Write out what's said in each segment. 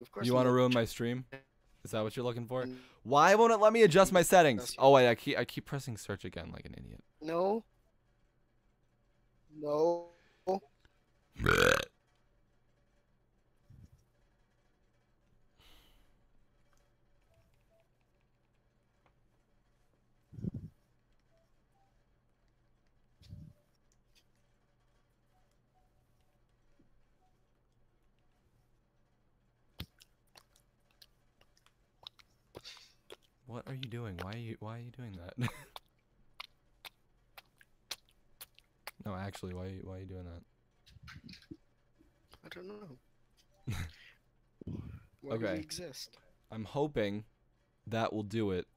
Of course. You want to ruin my stream? Is that what you're looking for? Mm. Why won't it let me adjust my settings? Oh wait, I keep I keep pressing search again like an idiot. No. No. What are you doing? Why are you why are you doing that? no, actually, why why are you doing that? I don't know. Why do we Okay. exist? I'm hoping that will do it.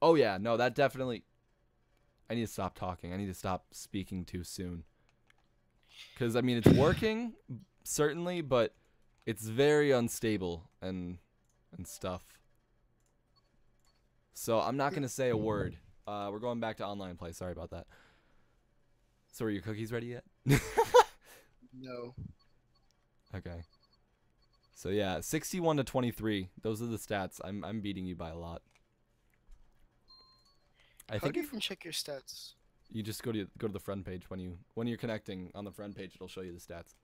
Oh yeah, no, that definitely. I need to stop talking. I need to stop speaking too soon. Cause I mean it's working, certainly, but it's very unstable and and stuff. So I'm not gonna say a word. Uh, we're going back to online play. Sorry about that. So are your cookies ready yet? No. Okay. So yeah, 61 to 23. Those are the stats. I'm I'm beating you by a lot. I How think do you even check your stats? you just go to go to the front page when you when you're connecting on the front page, it'll show you the stats.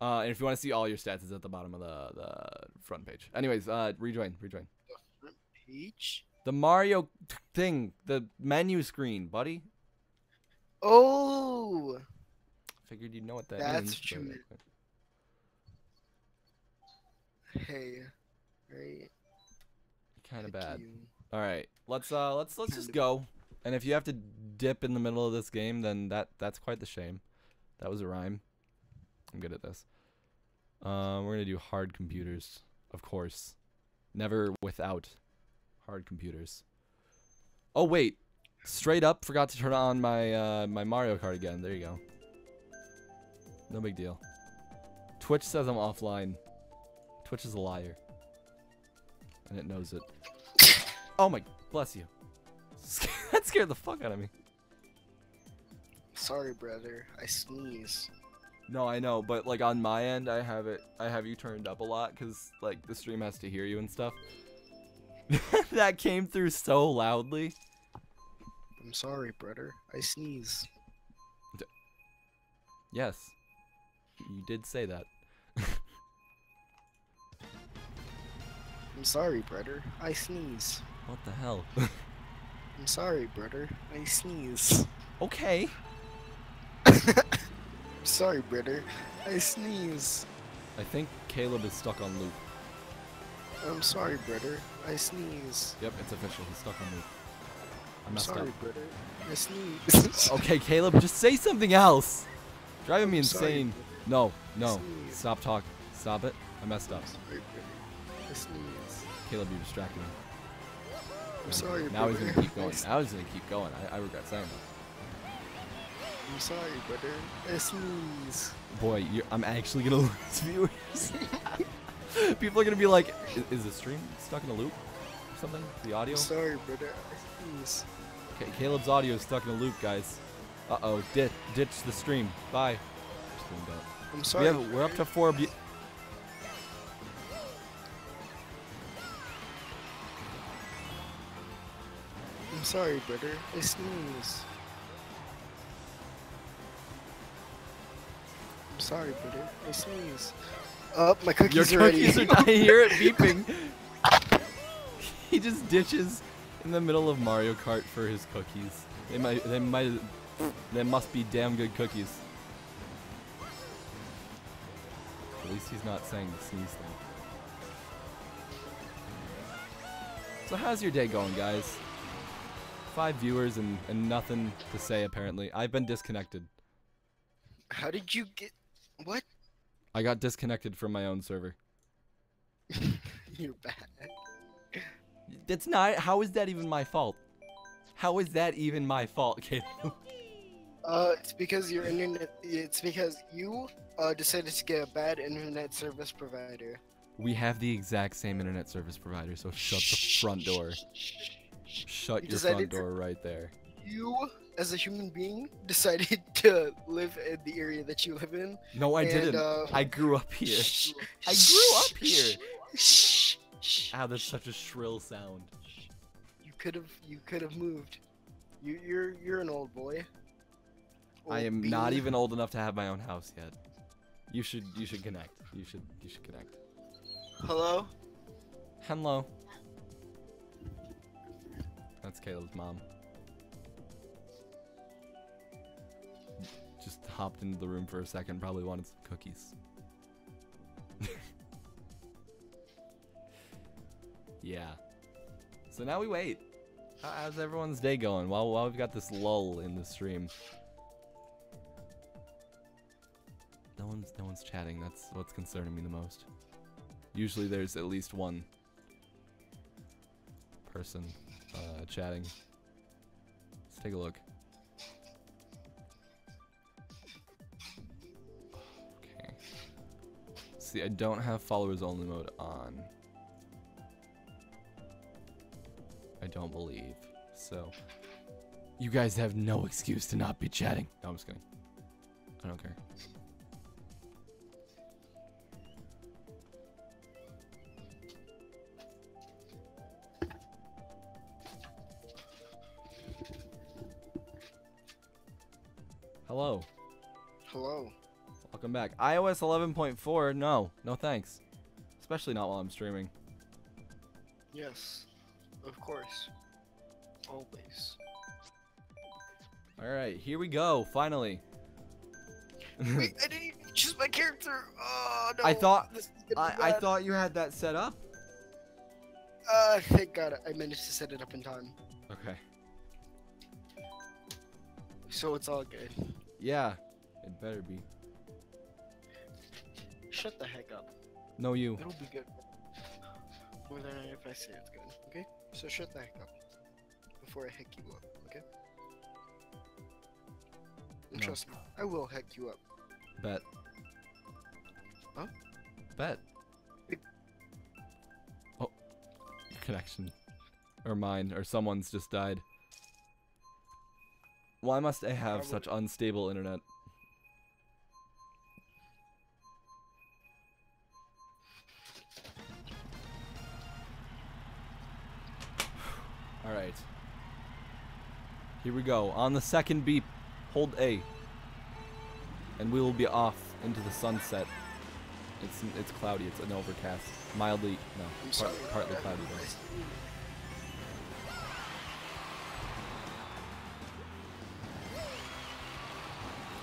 Uh, and if you want to see all your stats, it's at the bottom of the the front page. Anyways, uh, rejoin, rejoin. Page. The Mario thing, the menu screen, buddy. Oh. Figured you'd know what that That's means. you but- Hey. Right. Kind of bad. you. All right, let's uh let's let's just go. And if you have to dip in the middle of this game, then that that's quite the shame. That was a rhyme. I'm good at this. Um, we're gonna do hard computers, of course. Never without hard computers. Oh wait, straight up forgot to turn on my uh my Mario Kart again. There you go. No big deal. Twitch says I'm offline. Twitch is a liar. And it knows it. Oh my, bless you. that scared the fuck out of me. Sorry, brother. I sneeze. No, I know, but like on my end, I have it. I have you turned up a lot because like the stream has to hear you and stuff. that came through so loudly. I'm sorry, brother. I sneeze. Yes, you did say that. I'm sorry, brother. I sneeze. What the hell? I'm sorry, brother. I sneeze. okay. I'm sorry, brother. I sneeze. I think Caleb is stuck on loop. I'm sorry, brother. I sneeze. Yep, it's official. He's stuck on me. I I'm messed sorry, up. brother. I sneeze. Okay, Caleb, just say something else. Driving me I'm insane. brother. No, no. Stop talking. Stop it. I messed up. Sorry. I sneeze. Caleb, you distracted me. I'm sorry, Now he's gonna keep going. Now he's gonna keep going. I, I regret saying that. I'm sorry, brother. I sneeze. Boy, I'm actually gonna lose viewers. People are gonna be like, "I- "Is the stream stuck in a loop or something? The audio?" I'm sorry, brother. I sneeze. Okay, Caleb's audio is stuck in a loop, guys. Uh oh, ditch, ditch the stream. Bye. Just kidding, don't. I'm We sorry. have, we're up to four. Bu- I'm sorry, brother. I sneeze. I'm sorry, brother. I sneeze. Oh, my Your cookies are ready. are. I hear it beeping. he just ditches in the middle of Mario Kart for his cookies. They might. They might. They must be damn good cookies. At least he's not saying the sneeze thing. So how's your day going, guys? Five viewers and, and nothing to say apparently. I've been disconnected. How did you get? What? I got disconnected from my own server. You're bad. That's not. How is that even my fault? How is that even my fault, Caleb? Uh, it's because your internet. It's because you uh decided to get a bad internet service provider. We have the exact same internet service provider, so shut the front door. Shut You your decided front to- door right there. You as a human being, decided to live in the area that you live in. No, I and, didn't. Uh, I grew up here. I grew up here. shh, shh. Ow, that's such a shrill sound. You could have. You could have moved. You, you're you're an old boy. I Old am not even old enough to have my own house yet. You should you should connect. You should you should connect. Hello. Hello. That's Caleb's mom. Hopped into the room for a second, probably wanted some cookies. yeah. So now we wait. How's everyone's day going? While while we've got this lull in the stream. No one's no one's chatting. That's what's concerning me the most. Usually there's at least one person uh, chatting. Let's take a look. See, I don't have followers only mode on. I don't believe. So, you guys have no excuse to not be chatting. No, I'm just kidding. I don't care. Hello. Hello. Welcome back. iOS 11.4, no. No thanks. Especially not while I'm streaming. Yes. Of course. Always. Alright, here we go, finally. Wait, I didn't even choose my character. Oh no. I thought- this is gonna I, I thought you had that set up. Uh, thank God I managed to set it up in time, Okay. so it's all good. Yeah, it better be. Shut the heck up. No, you. It'll be good. More than if I say it's good. Okay. So shut the heck up before I heck you up. Okay. No. Trust me, I will heck you up. Bet. Huh? Bet. Oh. Connection. Or mine, or someone's just died. Why must I have such unstable internet? Alright. Here we go. On the second beep, hold A. And we will be off into the sunset. It's it's cloudy. It's an overcast. Mildly, no, part, partly cloudy. Though.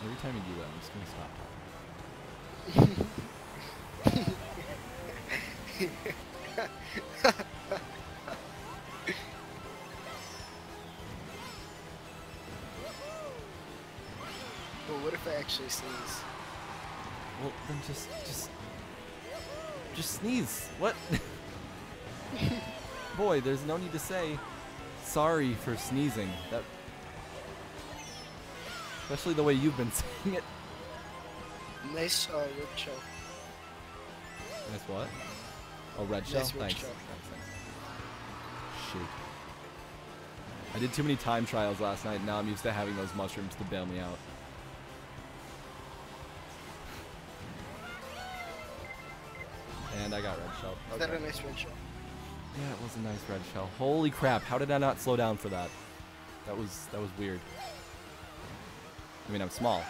Every time you do that, I'm just gonna stop talking. actually sneeze? Well, then just just just sneeze. What? Boy, there's no need to say sorry for sneezing. That especially the way you've been saying it. Nice uh, red shell. Nice what? Oh, red shell. Nice thanks. shell. Thanks. Shoot. I did too many time trials last night. Now I'm used to having those mushrooms to bail me out. Red shell. Is that a nice red shell? Yeah, it was a nice red shell. Holy crap! How did I not slow down for that? That was that was weird. I mean, I'm small,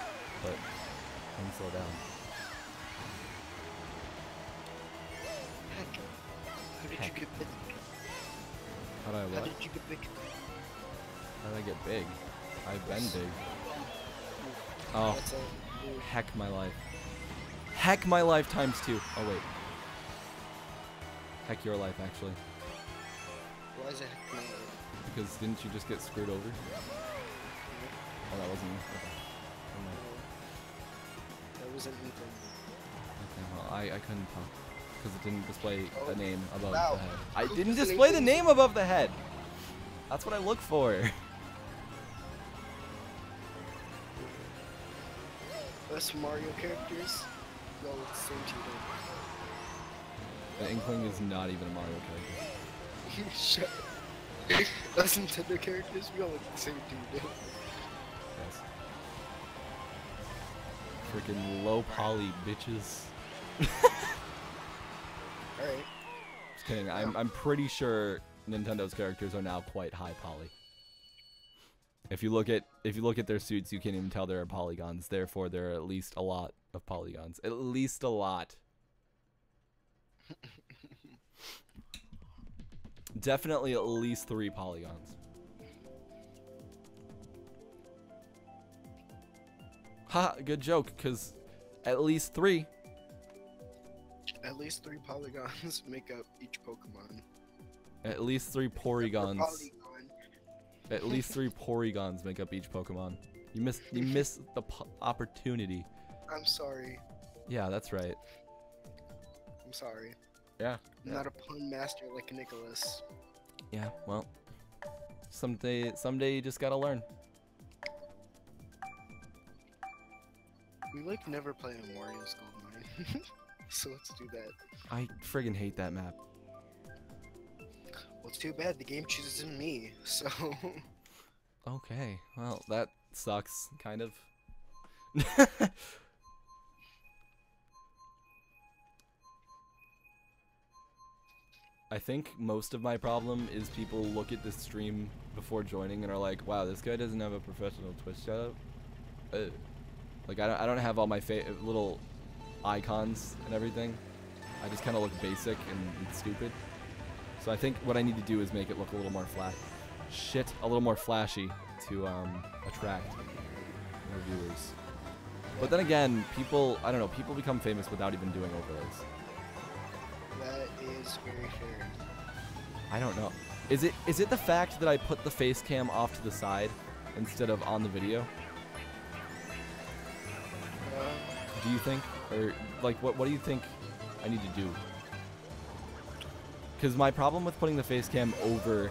but I didn't slow down. Heck. How did you get big? How did I How did you get big? How did I get big? I've been big. Oh, That's a weird. heck my life. Heck my life times two. Oh wait. Heck your life actually. Why is it heck my life? Because didn't you just get screwed over? Oh, that wasn't me. Okay. Never mind. That wasn't anything. Okay, well, I, I couldn't tell. Because it didn't display Oh, the name above wow. the head. I didn't display the name above the head! That's what I look for. Us Mario characters, look the same to the Inkling is not even a Mario character. Shut up. Us Nintendo characters, we all look the same dude. yes. Freaking low poly bitches. Alright. Just kidding. I'm, I'm pretty sure Nintendo's characters are now quite high poly. If you look at if you look at their suits, you can't even tell there are polygons. Therefore, there are at least a lot of polygons. At least a lot. Definitely at least three polygons. Ha! Good joke, cause at least three. At least three polygons make up each Pokemon. At least three porygons. Polygon. At least three porygons make up each Pokemon. You missed you missed the po- opportunity. I'm sorry. Yeah, that's right. I'm sorry. Yeah. I'm not a pun master like Nicholas. Yeah. Well, someday someday you just gotta learn. We like never play on Wario's Gold Mine. so let's do that. I friggin' hate that map. Well, it's too bad the game chooses me. So Okay. Well, that sucks, kind of. I think most of my problem is people look at this stream before joining and are like, "Wow, this guy doesn't have a professional Twitch setup." Uh, like I don't, I don't have all my little icons and everything. I just kind of look basic and, and stupid. So I think what I need to do is make it look a little more flat. Shit, a little more flashy to um, attract more viewers. But then again, people, I don't know, people become famous without even doing overlays. That is very fair. I don't know. Is it is it the fact that I put the face cam off to the side instead of on the video? Uh, Do you think, or like, what what do you think I need to do? Because my problem with putting the face cam over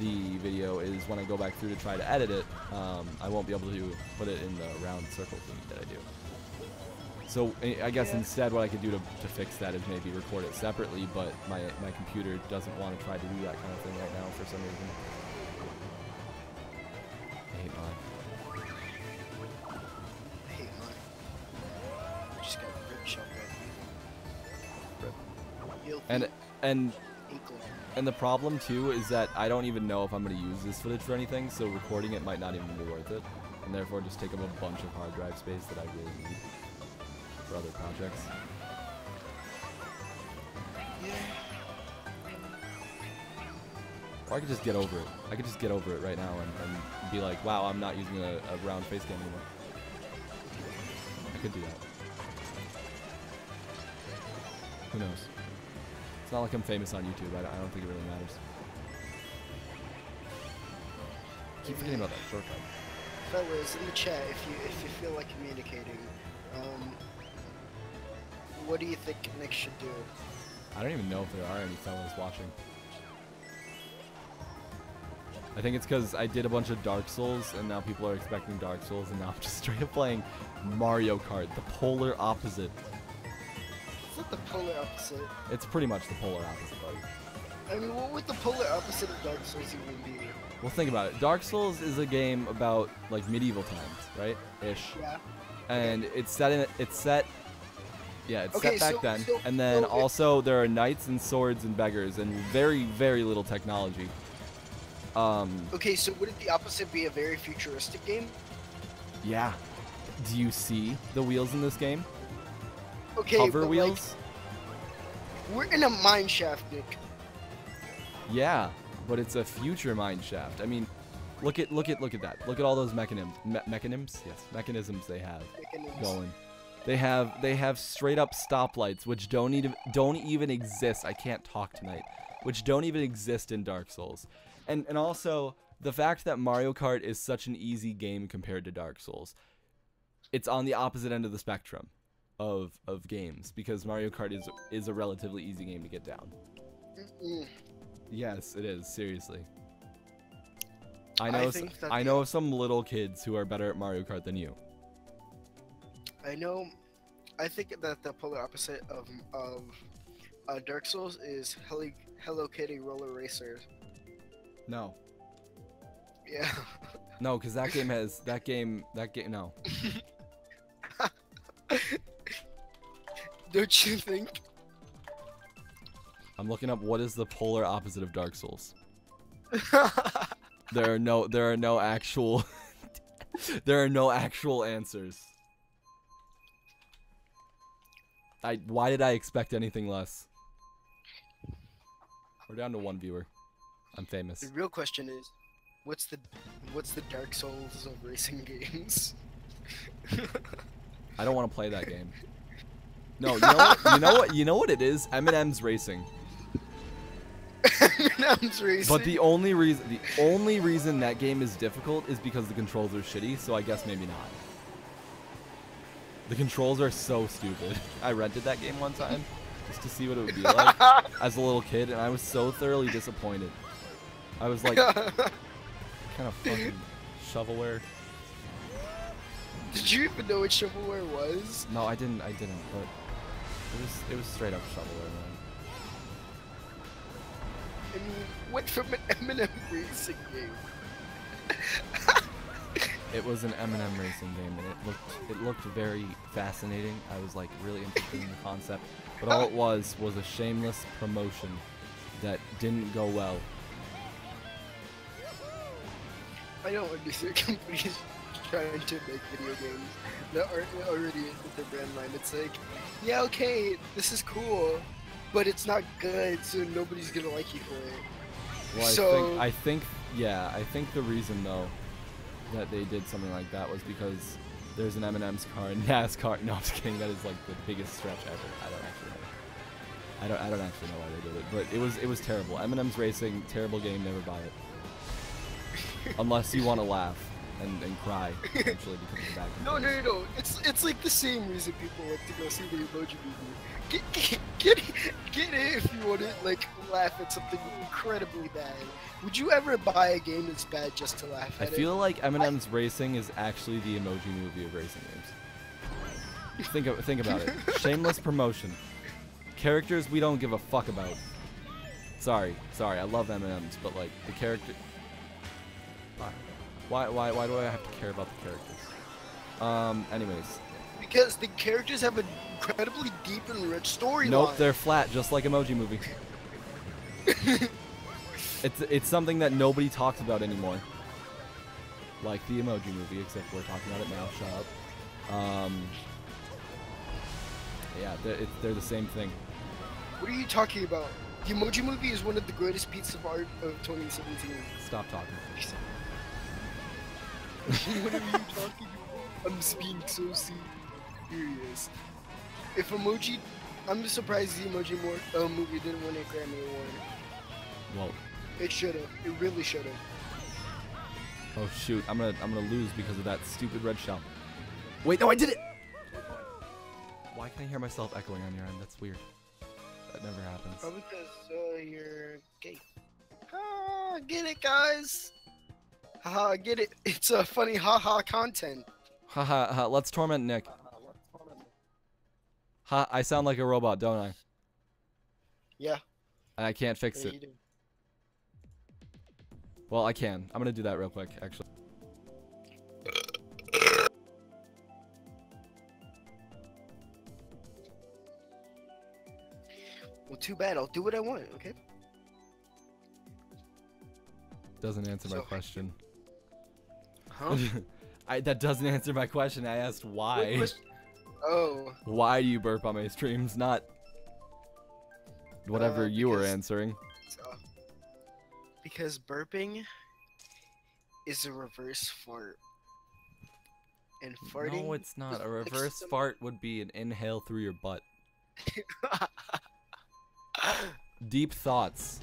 the video is when I go back through to try to edit it, um, I won't be able to put it in the round circle thing that I do. So I I guess Yeah. instead, what I could do to, to fix that is maybe record it separately, but my my computer doesn't want to try to do that kind of thing right now for some reason. I hate mine. I hate mine. Just got rip shot Rip. You'll And and inkling. And the problem too is that I don't even know if I'm going to use this footage for anything, so recording it might not even be worth it, and therefore just take up a bunch of hard drive space that I really need for other projects. Or I could just get over it. I could just get over it right now and, and be like, wow, I'm not using a, a round face cam anymore. I could do that. Who knows? It's not like I'm famous on YouTube. I, don't- I don't think it really matters. keep forgetting about that shortcut. Fellas, in the chat, if you if you feel like communicating, um, what do you think Nick should do? I don't even know if there are any fellas watching. I think it's because I did a bunch of Dark Souls, and now people are expecting Dark Souls, and now I'm just straight up playing Mario Kart, the polar opposite. It's not the polar opposite. It's pretty much the polar opposite, buddy. I mean, what would the polar opposite of Dark Souls even be? Well, think about it. Dark Souls is a game about like medieval times, right? Ish. Yeah. And it's set in it's set yeah, it's Okay, set back so- then. so- and then so also there are knights and swords and beggars and very very little technology. Um Okay, so would it the opposite be a very futuristic game? yeah. Do you see the wheels in this game? Okay, Hover wheels? Like, we're in a mine shaft, Nick. Yeah, but it's a future mine shaft. I mean, look at look at look at that. Look at all those mechanisms. Me- mechanisms? Yes, mechanisms they have. Mechanisms. going. They have they have straight up stoplights which don't even don't even exist. I can't talk tonight. Which don't even exist in Dark Souls. And and also the fact that Mario Kart is such an easy game compared to Dark Souls. It's on the opposite end of the spectrum of of games because Mario Kart is is a relatively easy game to get down. Mm, Yes, it is, seriously. I I know s- think that I know some little kids who are better at Mario Kart than you. I know. I think that the polar opposite of of uh, Dark Souls is Hello, Hello Kitty Roller Racer. No. Yeah. No, because that game has that game that game no. Don't you think? I'm looking up what is the polar opposite of Dark Souls. There are no there are no actual there are no actual answers. I why did I expect anything less? We're down to one viewer. I'm famous. the real question is, what's the what's the Dark Souls of racing games? I don't want to play that game. No, you know what? You know what? You know what it is? M&M's Racing. M&M's racing. But the only reason the only reason that game is difficult is because the controls are shitty, so I guess maybe not. The controls are so stupid. I rented that game one time just to see what it would be like as a little kid and I was so thoroughly disappointed. I was like kind of fucking shovelware. Did you even know what shovelware was? No, I didn't I didn't, but it was it was straight up shovelware, man. I mean, what from an M&M racing game? It was an M&M racing game, and it looked it looked very fascinating. I was like really interested in the concept, but all it was was a shameless promotion that didn't go well. I don't understand companies trying to make video games that aren't already with their brand line. It's like, yeah, okay, this is cool, but it's not good, so nobody's gonna like you for it. Well, I So- think I think yeah, I think the reason though that they did something like that was because there's an M&M's car in NASCAR. No, I'm just kidding. That is like the biggest stretch ever. I don't actually know. I don't I don't actually know why they did it, but it was it was terrible. M&M's Racing, terrible game. Never buy it. Unless you want to laugh and, and cry eventually because of the bad No, no, no, no. It's it's like the same reason people like to go see the emoji movie. Get get get, get it if you want to like laugh at something incredibly bad. Would you ever buy a game that's bad just to laugh I at it? I feel like M&M's Racing is actually the emoji movie of racing games. Think of, think about it. Shameless promotion. Characters we don't give a fuck about. Sorry, sorry. I love M&M's, but like the character. Why, why, why do I have to care about the characters? Um. Anyways. Because the characters have an incredibly deep and rich storyline. nope, they're flat, just like Emoji Movie. it's it's something that nobody talks about anymore. Like the Emoji Movie, except we're talking about it now. Shut up. Um. Yeah, they're, it's, they're the same thing. What are you talking about? The Emoji Movie is one of the greatest pieces of art of 2017. Stop talking. What are you talking about? I'm just being so serious. If emoji, I'm just surprised the emoji more, uh, movie didn't win a Grammy award. Well, It should have. It really should have. oh shoot, I'm gonna I'm gonna lose because of that stupid red shell. Wait, no, I did it. Why can I hear myself echoing on your end? That's weird. That never happens. Probably because uh, you're gay. Ah, get it, guys. Haha, get it. It's a funny haha content. Haha, ha, ha, let's torment Nick. Ha, I sound like a robot, don't I? Yeah. And I can't fix yeah, it. Well, I can. I'm gonna do that real quick, actually. Well, too bad. I'll do what I want. Okay. Doesn't answer my question. Huh? I, that doesn't answer my question. I asked What why. Oh. Why do you burp on my streams? Not whatever Uh, you were answering. So, because burping is a reverse fart. And farting. No, it's not. A reverse some- fart would be an inhale through your butt. Deep thoughts.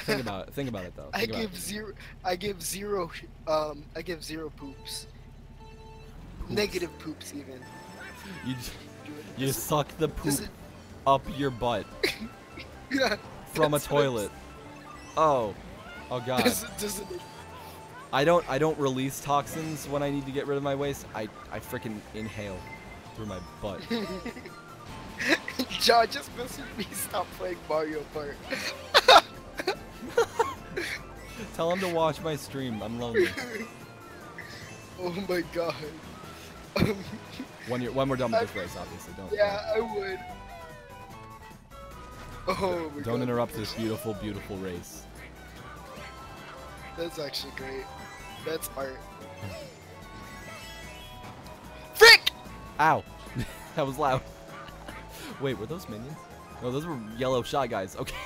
Think about it. Think about it though. I Think about give zero. I give zero. Um, I give zero poops. Negative poops even. You it. you suck the poop it- up your butt Yeah, from a that's what I'm toilet. Oh, oh god. Does it, does it, I don't I don't release toxins when I need to get rid of my waste. I I freaking inhale through my butt. John just messaged me. Stop playing Mario Kart. Tell him to watch my stream. I'm lonely. oh my god. Um, When you're when we're done with this race, obviously. Don't Yeah, I would. Oh my don't god. interrupt this beautiful, beautiful race. That's actually great. That's art. Frick! Ow! that was loud. Wait, were those minions? No, those were yellow shy guys. Okay.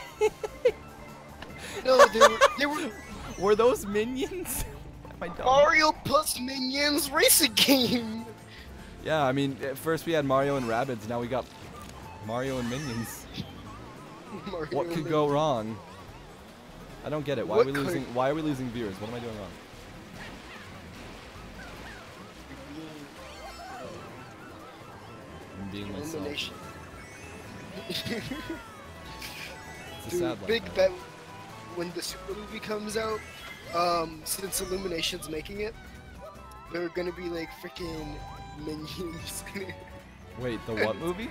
No, they were, they were were those minions? Mario plus Minions racing game. Yeah, I mean, at first we had Mario and Rabbids. now we got Mario and Minions. Mario What could go wrong? I don't get it. Why are we losing? Why are we losing viewers? What am I doing wrong? I'm being myself. It's a Dude, sad life, big man. When the super movie comes out. Um, since Illumination's making it, they're gonna be like freaking minions. Wait, the what movie?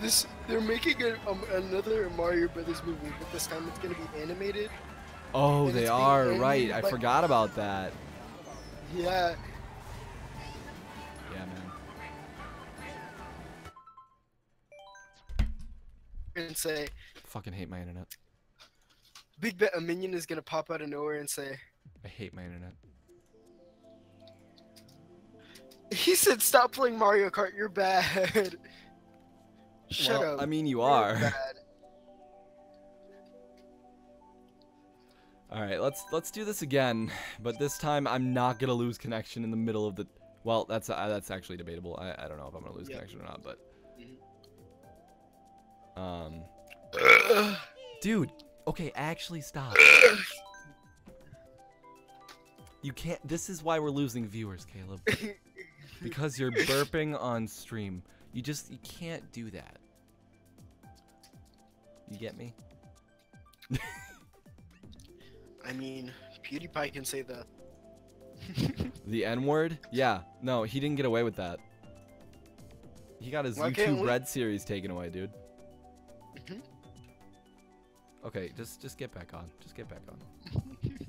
this they're making a, um, another Mario Brothers movie, but this time it's gonna be animated. Oh, And they are right. I forgot about that. Yeah, Yeah, man. and say Fucking hate my internet. Big bet a minion is gonna pop out of nowhere and say I hate my internet. he said stop playing Mario Kart. You're bad. Shut well, up. I mean, you You're are. bad. All right, let's let's do this again, but this time I'm not gonna lose connection in the middle of the. Well, that's uh, that's actually debatable. I, I don't know if I'm gonna lose Yep. connection or not, but. Mhm. Um, dude. Okay, actually stop. You can't. This is why we're losing viewers, Caleb. Because you're burping on stream. You just you can't do that. You get me? I mean, PewDiePie can say that. The N word? Yeah. No, he didn't get away with that. He got his Why YouTube we- Red series taken away, dude. Okay, just just get back on. Just get back on.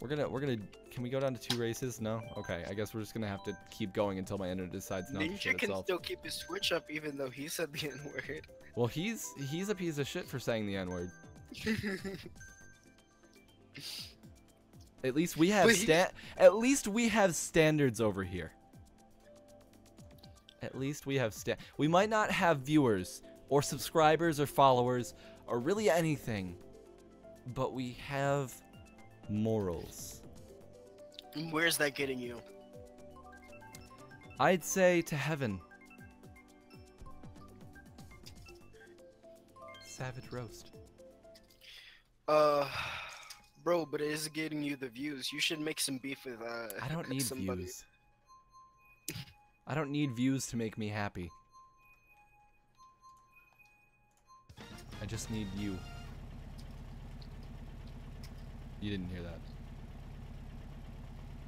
we're gonna we're gonna can we go down to two races? No? Okay, I guess we're just gonna have to keep going until my internet decides not to Ninja can itself. still keep his Switch up even though he said the N word. Well he's he's a piece of shit for saying the N word. At least we have sta- at least we have standards over here. At least we have sta- we might not have viewers or subscribers or followers or really anything, but we have morals. Where's that getting you? I'd say to heaven. Savage roast. Uh, bro, but it is getting you the views. You should make some beef with uh. I don't need somebody. views. I don't need views to make me happy. I just need you. You didn't hear that.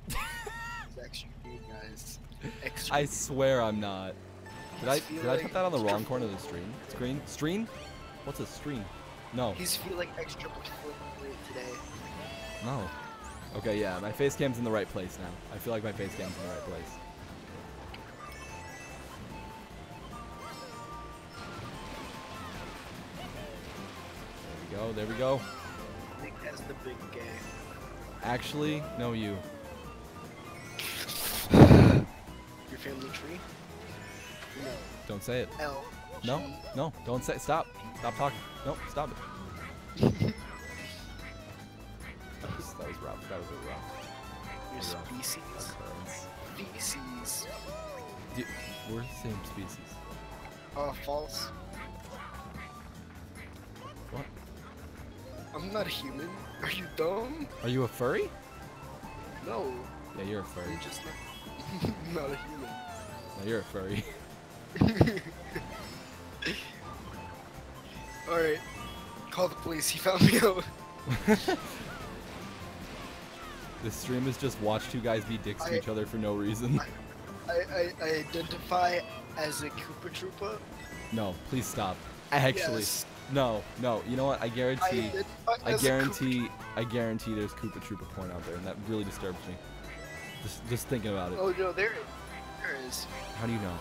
It's extra good, guys. Extra. I swear I'm not. Did I did I put that on the wrong corner of the screen? Screen? Stream? What's a stream? No. He's feeling extra today. No. Okay, yeah, my face cam's in the right place now. I feel like my face cam's in the right place. Go, there we go. I think that's the big gay. Actually, no you. Your family tree? No. Don't say it. L. No, no, don't say stop. Stop talking. No, stop it. That was, that was rough. That was really rough. Your That was rough. species. Feces. Dude, we're the same species. Uh, false. What? I'm not a human. Are you dumb? Are you a furry? No. Yeah, you're a furry. I'm just not, not a human. No, you're a furry. Alright. Call the police. He found me out. This stream is just watch two guys be dicks to I- each other for no reason. I, I, I identify as a Koopa Troopa. No, please stop. Actually, Yes. No, no. You know what? I I guarantee, I Koopa guarantee, I guarantee there's Koopa Troopa porn out there, and that really disturbs me. Just, just thinking about it. Oh no, there, there is. How do you know?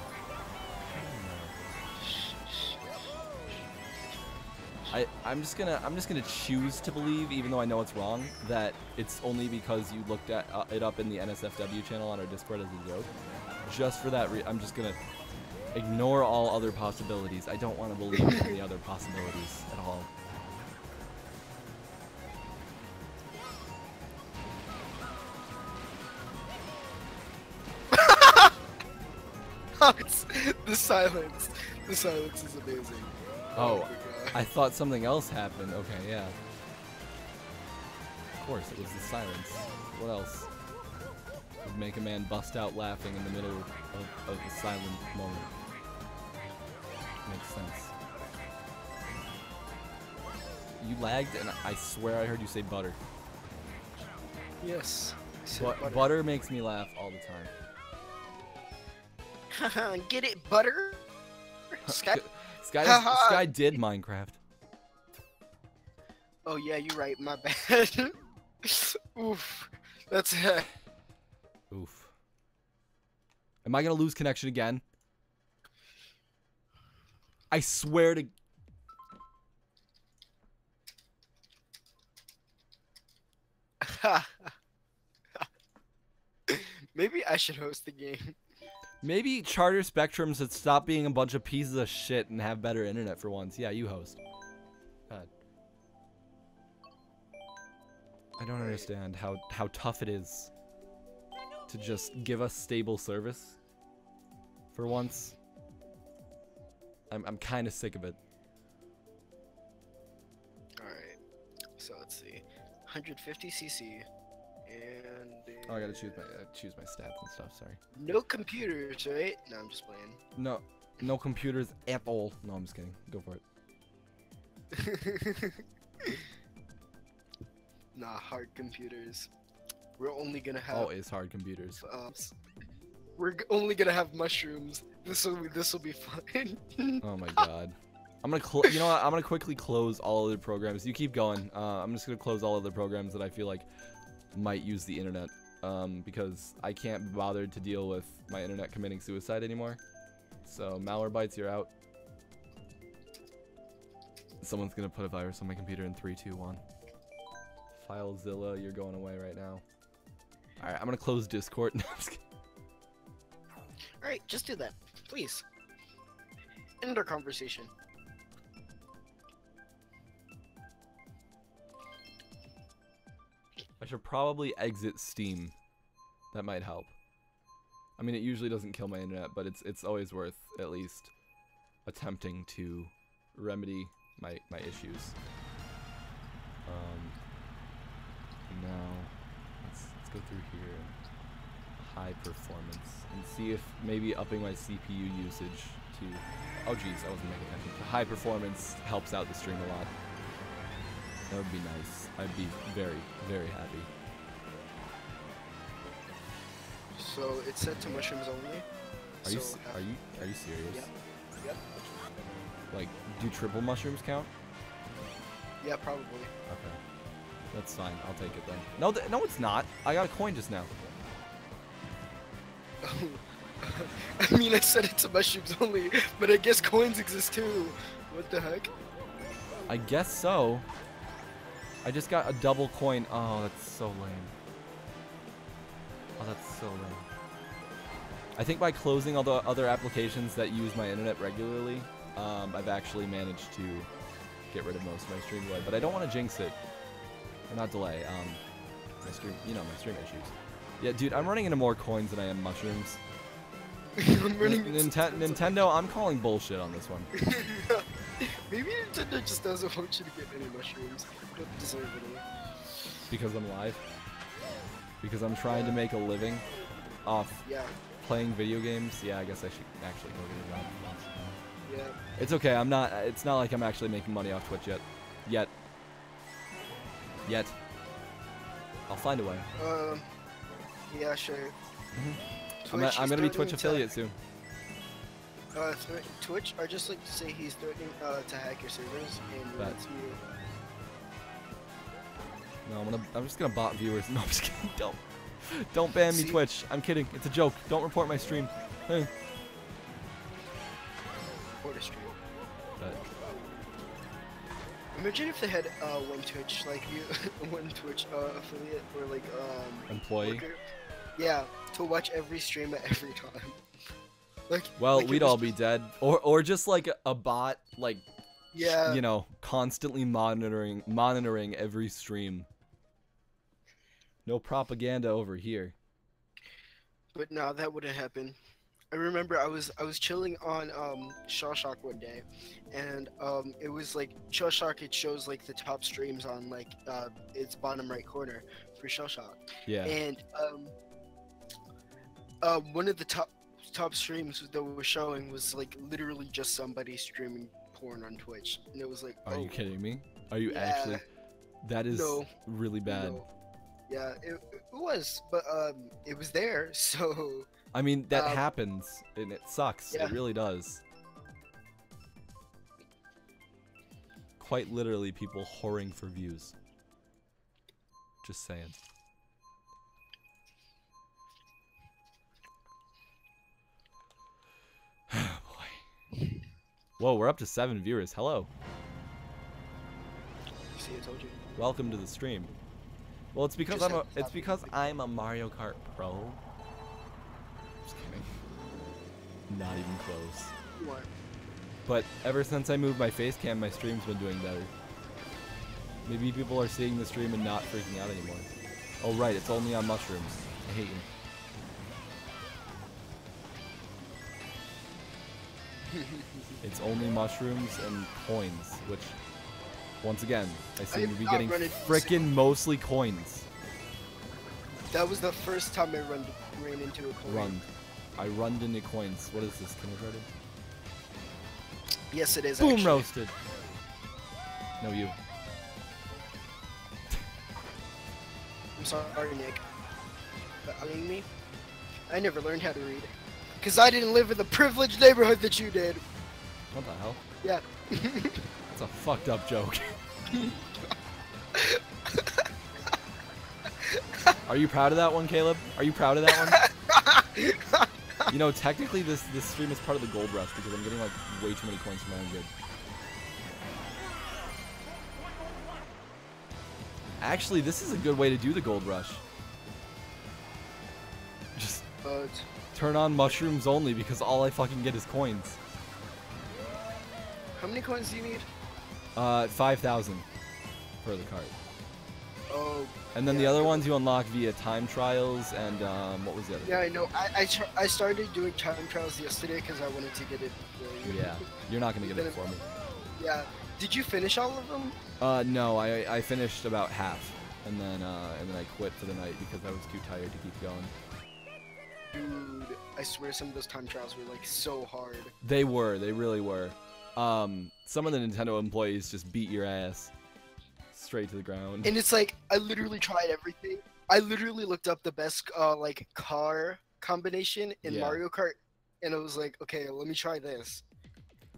I, I'm just gonna I'm just gonna choose to believe, even though I know it's wrong, that it's only because you looked at uh, it up in the NSFW channel on our Discord as a joke. Just for that, re- I'm just gonna ignore all other possibilities. I don't want to believe in any other possibilities at all. Oh, it's- the silence, the silence is amazing. Oh, oh my I thought something else happened. Okay, yeah. Of course, it was the silence. What else? Would make a man bust out laughing in the middle of, of the silent moment. Makes sense. You lagged, and I swear I heard you say butter. Yes. I said Bu- butter. butter. makes me laugh all the time. Get it, butter? Sky? Sky. Sky did Minecraft. Oh yeah, you're right. My bad. Oof. That's uh, Oof. Am I gonna lose connection again? I swear to. Maybe I should host the game. Maybe Charter Spectrum should stop being a bunch of pieces of shit and have better internet for once. Yeah, you host. God. I don't understand how, how tough it is to just give us stable service for once. I'm, I'm kind of sick of it. Alright. So let's see. 150 cc. And. Oh, I gotta choose my uh, choose my stats and stuff. Sorry. No computers, right? No, I'm just playing. No, no computers at all. No, I'm just kidding. Go for it. nah, hard computers. We're only gonna have. Always hard computers. uh, we're only gonna have mushrooms. This will be. This will be fun. Oh my god. I'm gonna close. You know what? I'm gonna quickly close all other programs. You keep going. Uh, I'm just gonna close all other programs that I feel like might use the internet. Um, because I can't be bothered to deal with my internet committing suicide anymore. So Malwarebytes, you're out. Someone's gonna put a virus on my computer in three, two, one. FileZilla, you're going away right now. Alright, I'm gonna close Discord. No, I'm just kidding. Alright, just do that, please. End our conversation. I should probably exit Steam. That might help. I mean, it usually doesn't kill my internet, but it's it's always worth at least attempting to remedy my my issues. Um. Now, let's let's go through here. High performance and see if maybe upping my CPU usage to. Oh geez, I wasn't making attention. To high performance helps out the stream a lot. That would be nice. I'd be very, very happy. So it's set to mushrooms only. Are you so have- are you are you serious? Yep. Yep. Like, do triple mushrooms count? Yeah, probably. Okay, that's fine. I'll take it then. No, no, it's not. I got a coin just now. I mean, I said it's mushrooms only, but I guess coins exist too. What the heck? I guess so. I just got a double coin. Oh, that's so lame. Oh, that's so lame. I think by closing all the other applications that use my internet regularly, um, I've actually managed to get rid of most of my stream delay. But I don't want to jinx it. Or not delay. Um, my stream, you know, my stream issues. Yeah, dude, I'm running into more coins than I am mushrooms. I'm running N- into- Ninten- Nintendo, I'm calling bullshit on this one. Maybe Nintendo just doesn't want you to get any mushrooms. You don't deserve any. Because I'm live. Because I'm trying to make a living off Yeah, playing video games. Yeah, I guess I should actually go get a job. yeah. It's okay. I'm not. It's not like I'm actually making money off Twitch yet. Yet. Yet. I'll find a way. Um, yeah, sure. Mhm. I'm, Twitch, gonna- I'm gonna be Twitch affiliate soon. Uh, Twitch, I just like to say he's threatening uh, to hack your servers and Bet. wants you. No, I'm gonna. I'm just gonna bot viewers. No, I'm just kidding. Don't. Don't ban me, Twitch. I'm kidding. It's a joke. Don't report my stream. Eh. Quarter stream. But Imagine if they had uh, one Twitch, like you, one Twitch uh, affiliate or like um. employee. worker. Yeah, to watch every stream at every time. Like. Well, like we'd all be dead. Or or just like a, bot, like Yeah. you know, constantly monitoring monitoring every stream. No propaganda over here. But no, that wouldn't happen. I remember I was I was chilling on um Shawshock one day, and um it was like Shawshock. It shows like the top streams on like uh its bottom right corner for Shawshock, Yeah. and um uh one of the top top streams that we were showing was like literally just somebody streaming porn on Twitch, and it was like Are oh, you kidding me? Are you yeah, actually? That is No. really bad. no. Yeah, it, it was, but um, it was there, so I mean, that Um, happens, and it sucks. yeah. It really does. Quite literally, people whoring for views. Just saying. Boy. Whoa, we're up to seven viewers. Hello. see, I told you. Welcome to the stream. Well, it's because Just I'm a, it's because I'm a Mario Kart Pro. Just kidding. Not even close. What? But ever since I moved my face cam, my stream's been doing better. Maybe people are seeing the stream and not freaking out anymore. Oh right, it's only on mushrooms. I hate you. It's only mushrooms and coins, which, once again, I seem to be getting frickin' mostly coins. That was the first time I run ran into a coin. Run. I runned into coins. What is this? Kindergarten? Yes, it is. Boom actually. roasted. No, you. I'm sorry, Nick. But I mean me. I never learned how to read. Cause I didn't live in the privileged neighborhood that you did. What the hell? Yeah. That's a fucked up joke. Are you proud of that one, Caleb? Are you proud of that one? you know, technically this this stream is part of the gold rush because I'm getting like way too many coins from my own good. Actually, this is a good way to do the gold rush. Just But turn on mushrooms only because all I fucking get is coins. how many coins do you need? Uh, 5,000 for the card. Oh. And then the other ones you unlock via time trials and um, what was the other? Yeah, I know. I I, tr- I started doing time trials yesterday because I wanted to get it. Yeah, you're not gonna get it for me. Yeah. Did you finish all of them? Uh, no, I I finished about half, and then uh, and then I quit for the night because I was too tired to keep going. Dude, I swear some of those time trials were like so hard. They were, they really were. Um, some of the Nintendo employees just beat your ass straight to the ground. And it's like I literally tried everything. I literally looked up the best uh like car combination in Yeah. Mario Kart, and I was like, okay, let me try this.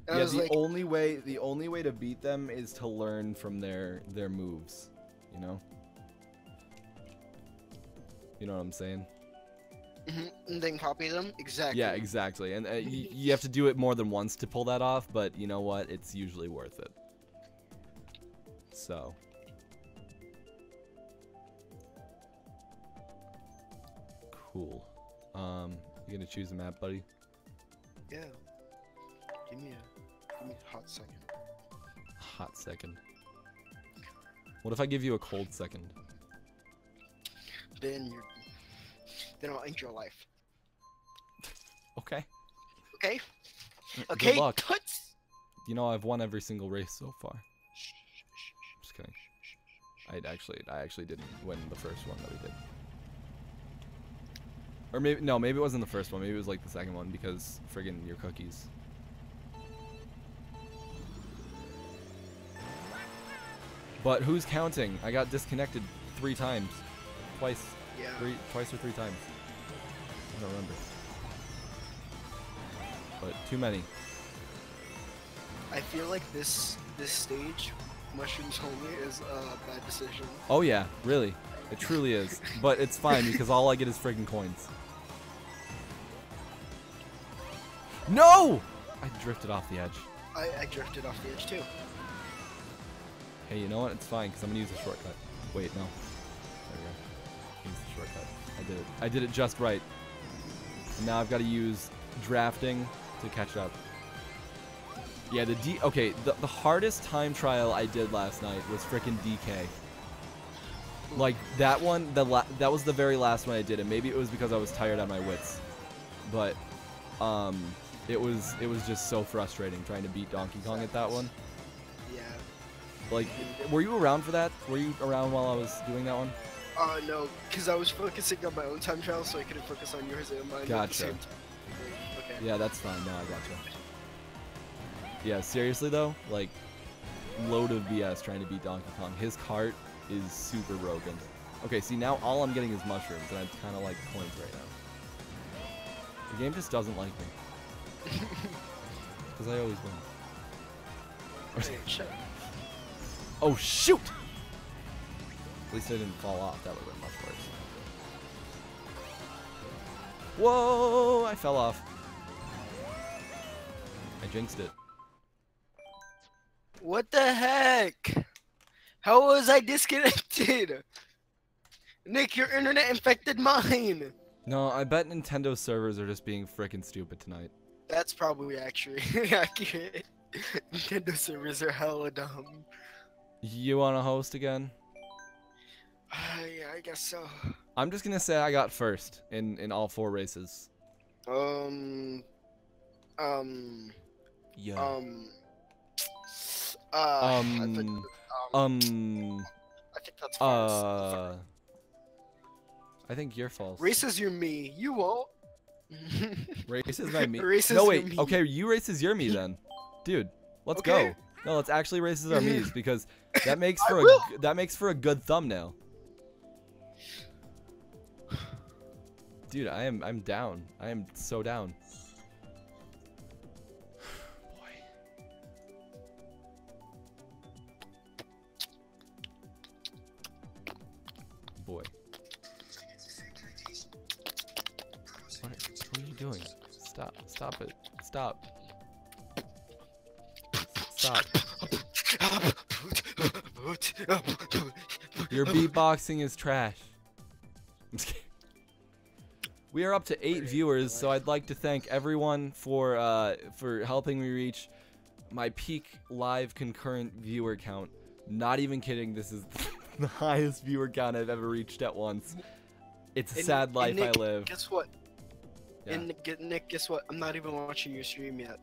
And I yeah, was the like, only way the only way to beat them is to learn from their their moves, you know. You know what I'm saying? "Mhm," and then copy them exactly. Yeah, exactly. And uh, y- you have to do it more than once to pull that off, but you know what? It's usually worth it. So. Cool. Um, you gonna choose a map, buddy? Yeah. Give me a give me a hot second. Hot second. What if I give you a cold second? Then you're then I'll end your life. Okay. Okay. Okay. Good luck. You know I've won every single race so far. Just kidding. I actually, I actually didn't win the first one that we did. Or maybe no, maybe it wasn't the first one. Maybe it was like the second one because friggin' your cookies. But who's counting? I got disconnected three times, twice, Yeah. three, twice or three times. I don't remember. But too many. I feel like this this stage, mushrooms only, is a bad decision. Oh yeah, really. It truly is. But it's fine because all I get is freaking coins. No! I drifted off the edge. I, I drifted off the edge too. Hey, you know what? It's fine because I'm gonna use a shortcut. Wait, no. There we go. Use the shortcut. I did it. I did it just right. And now I've got to use drafting to catch up. Yeah, the D. Okay, the, the hardest time trial I did last night was freaking DK. Like that one, the la- that was the very last one I did, and maybe it was because I was tired on my wits, but um, it was it was just so frustrating trying to beat Donkey Kong at that one. Yeah. Like, were you around for that? Were you around while I was doing that one? Uh, no, because I was focusing on my own time trial, so I couldn't focus on yours and mine Gotcha. Okay. Yeah, that's fine. No, I gotcha. Yeah, seriously though, like, load of BS trying to beat Donkey Kong. His cart is super broken. Okay, see now all I'm getting is mushrooms, and I'm kind of like coins right now. The game just doesn't like me. Because I always win. Hey, shut up. Oh shoot! At least I didn't fall off. That would have been much worse. Whoa! I fell off. I jinxed it. What the heck? How was I disconnected? Nick, your internet infected mine. No, I bet Nintendo servers are just being freaking stupid tonight. That's probably actually accurate. Nintendo servers are hella dumb. You want to host again? Uh, yeah, I guess so. I'm just gonna say I got first in in all four races. Um, um, Yeah. um, uh, I think, Um, um, Um. I think that's false. Uh. I think you're false. Races you're me. You won't. Races by me. Races no wait. me. Okay, you races your me then, dude. Let's Okay. go. No, let's actually races our Mii's because that makes for a will. that makes for a good thumbnail. Dude, I am I'm down. I am so down. Boy. Boy. What, what are you doing? Stop. Stop it. Stop. Stop. Your beatboxing is trash. I'm just kidding. We are up to eight viewers, so I'd like to thank everyone for uh, for helping me reach my peak live concurrent viewer count. Not even kidding, this is the highest viewer count I've ever reached at once. It's a And- sad life Nick, I live. Guess what? Yeah. And Nick, Nick, guess what? I'm not even watching your stream yet.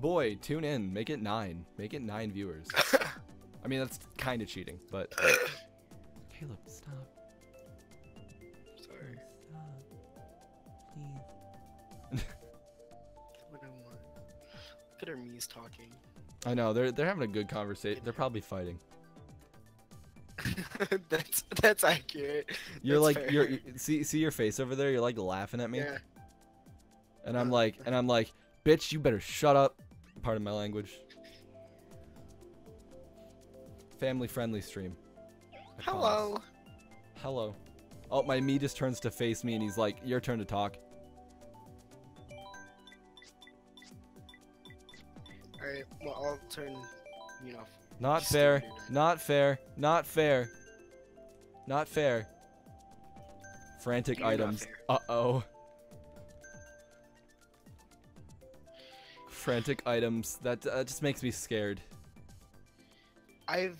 Boy, tune in. Make it nine. Make it nine viewers. I mean, that's kind of cheating, but. Caleb, stop. Look at our Mii's talking. I know they're they're having a good conversation. They're probably fighting. that's that's accurate. You're That's like fair. you're see see your face over there. You're like laughing at me, Yeah. and I'm Uh, like and I'm like, bitch, you better shut up. Pardon my language. Family friendly stream. I promise. Hello. Hello. Oh, my Mii just turns to face me and he's like, your turn to talk. All right. Well, I'll turn. You know. Not fair. Not fair. Not fair. Not fair. Frantic You're items. Uh oh. Frantic items. That uh, just makes me scared. I've.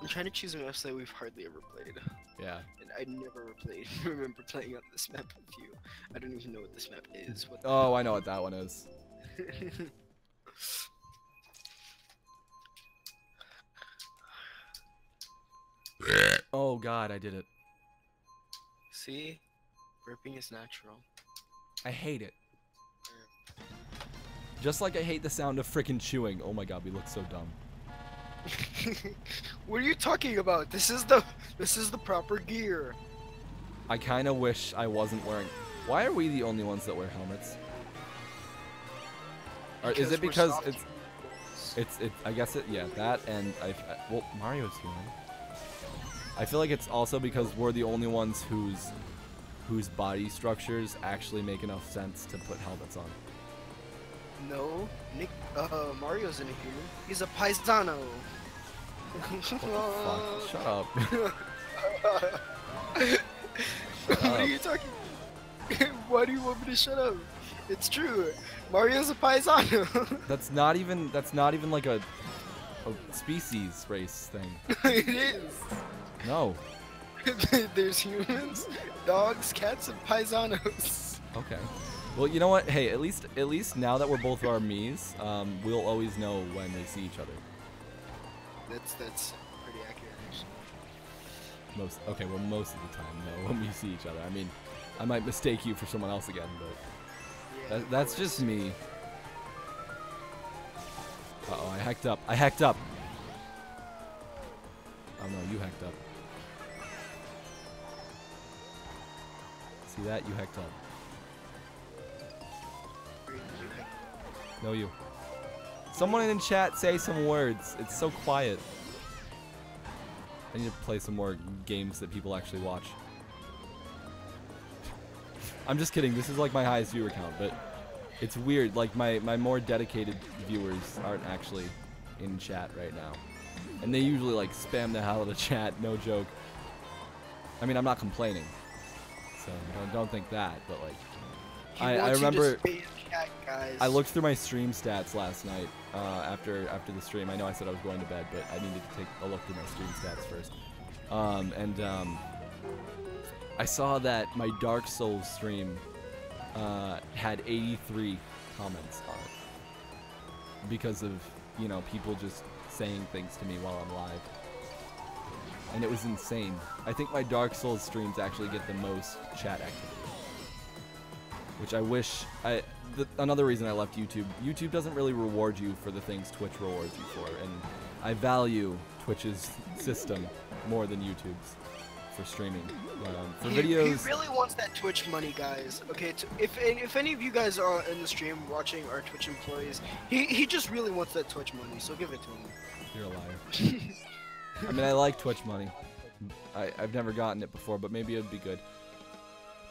I'm trying to choose a map that we've hardly ever played, Yeah. and I never played. remember playing on this map with you. I don't even know what this map is. Oh, I know what that one is. Oh god, I did it. See, burping is natural. I hate it. Just like I hate the sound of frickin' chewing. Oh my god, we look so dumb. what are you talking about? This is the this is the proper gear. I kind of wish I wasn't wearing. Why are we the only ones that wear helmets? Or is it because it's it's it? I guess it. Yeah, that and I. Well, Mario's human. I feel like it's also because we're the only ones whose whose body structures actually make enough sense to put helmets on. No, Nick, uh, Mario's in here. He's a paisano. What the fuck? Shut up. what are you talking? Why do you want me to shut up? It's true. Mario's a paisano. That's not even that's not even like a a species race thing. it is. No. There's humans, dogs, cats, and paisanos. Okay. Well, you know what? Hey, at least at least now that we're both our Mii's, um, we'll always know when we see each other. That's that's pretty accurate. actually. Most okay, well most of the time, no, when we see each other. I mean, I might mistake you for someone else again, but that, that's just me. Uh oh, I hacked up. I hacked up. Oh no, you hacked up. See that? You hacked up. No, you. Someone in chat say some words. It's so quiet. I need to play some more games that people actually watch. I'm just kidding. This is like my highest viewer count, but it's weird. Like my my more dedicated viewers aren't actually in chat right now, and they usually like spam the hell out of chat. No joke. I mean, I'm not complaining, so don't, don't think that. But like, He I- I wants you to remember- chat. I looked through my stream stats last night uh, after after the stream. I know I said I was going to bed, but I needed to take a look through my stream stats first. Um, and um, I saw that my Dark Souls stream uh, had 83 comments on it because of you know people just saying things to me while I'm live. And it was insane. I think my Dark Souls streams actually get the most chat activity which I wish I. The, another reason I left YouTube. YouTube doesn't really reward you for the things Twitch rewards you for, and I value Twitch's system more than YouTube's for streaming. Um, for He- videos, He really wants that Twitch money, guys. Okay, if if any of you guys are in the stream watching our Twitch employees, he he just really wants that Twitch money, so give it to him. you're a liar. I mean, I like Twitch money. I, I've never gotten it before, but maybe it'd be good.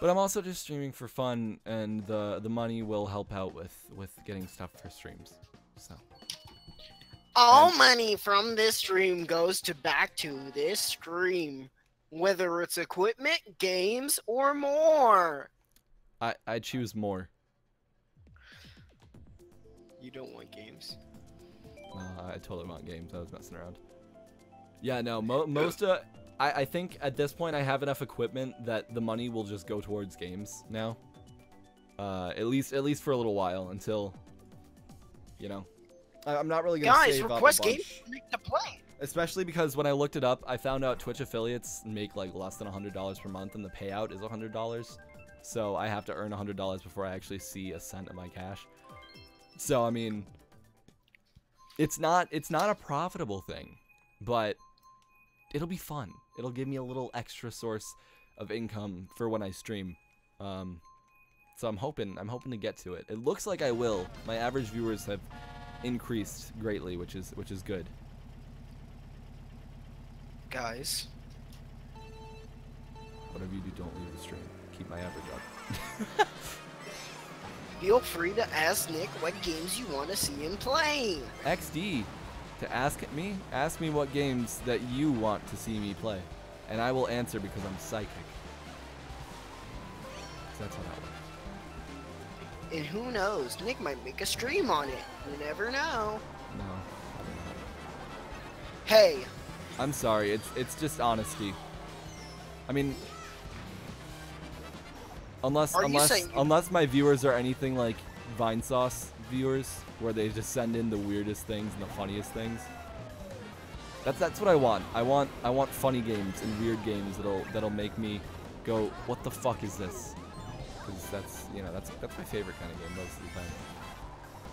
But I'm also just streaming for fun, and the the money will help out with with getting stuff for streams. So. All money from this stream goes to back to this stream, whether it's equipment, games, or more. I, I choose more. You don't want games. Uh, I totally want games. I was messing around. Yeah, no. Mo- most uh, I I think at this point I have enough equipment that the money will just go towards games now. Uh, at least at least for a little while until, you know, I, I'm not really gonna Guys, save up a request games bunch. for Nick to play. Especially because when I looked it up, I found out Twitch affiliates make like less than hundred dollars per month, and the payout is hundred dollars. So I have to earn hundred dollars before I actually see a cent of my cash. So I mean, it's not it's not a profitable thing, but it'll be fun. It'll give me a little extra source of income for when I stream. Um, so I'm hoping I'm hoping to get to it. It looks like I will. My average viewers have increased greatly, which is which is good. Guys, Whatever you do, don't leave the stream. Keep my average up. feel free to ask Nick what games you want to see him playing. XD, to ask me, ask me what games that you want to see me play, and I will answer because I'm psychic. That's how that works. And who knows, Nick might make a stream on it. You never know. No. Hey, I'm sorry. It's it's just honesty. I mean, unless Are unless unless my viewers are anything like Vinesauce viewers, where they just send in the weirdest things and the funniest things. That's that's what I want. I want I want funny games and weird games that'll that'll make me go, what the fuck is this? Because that's you know that's that's my favorite kind of game most of the time.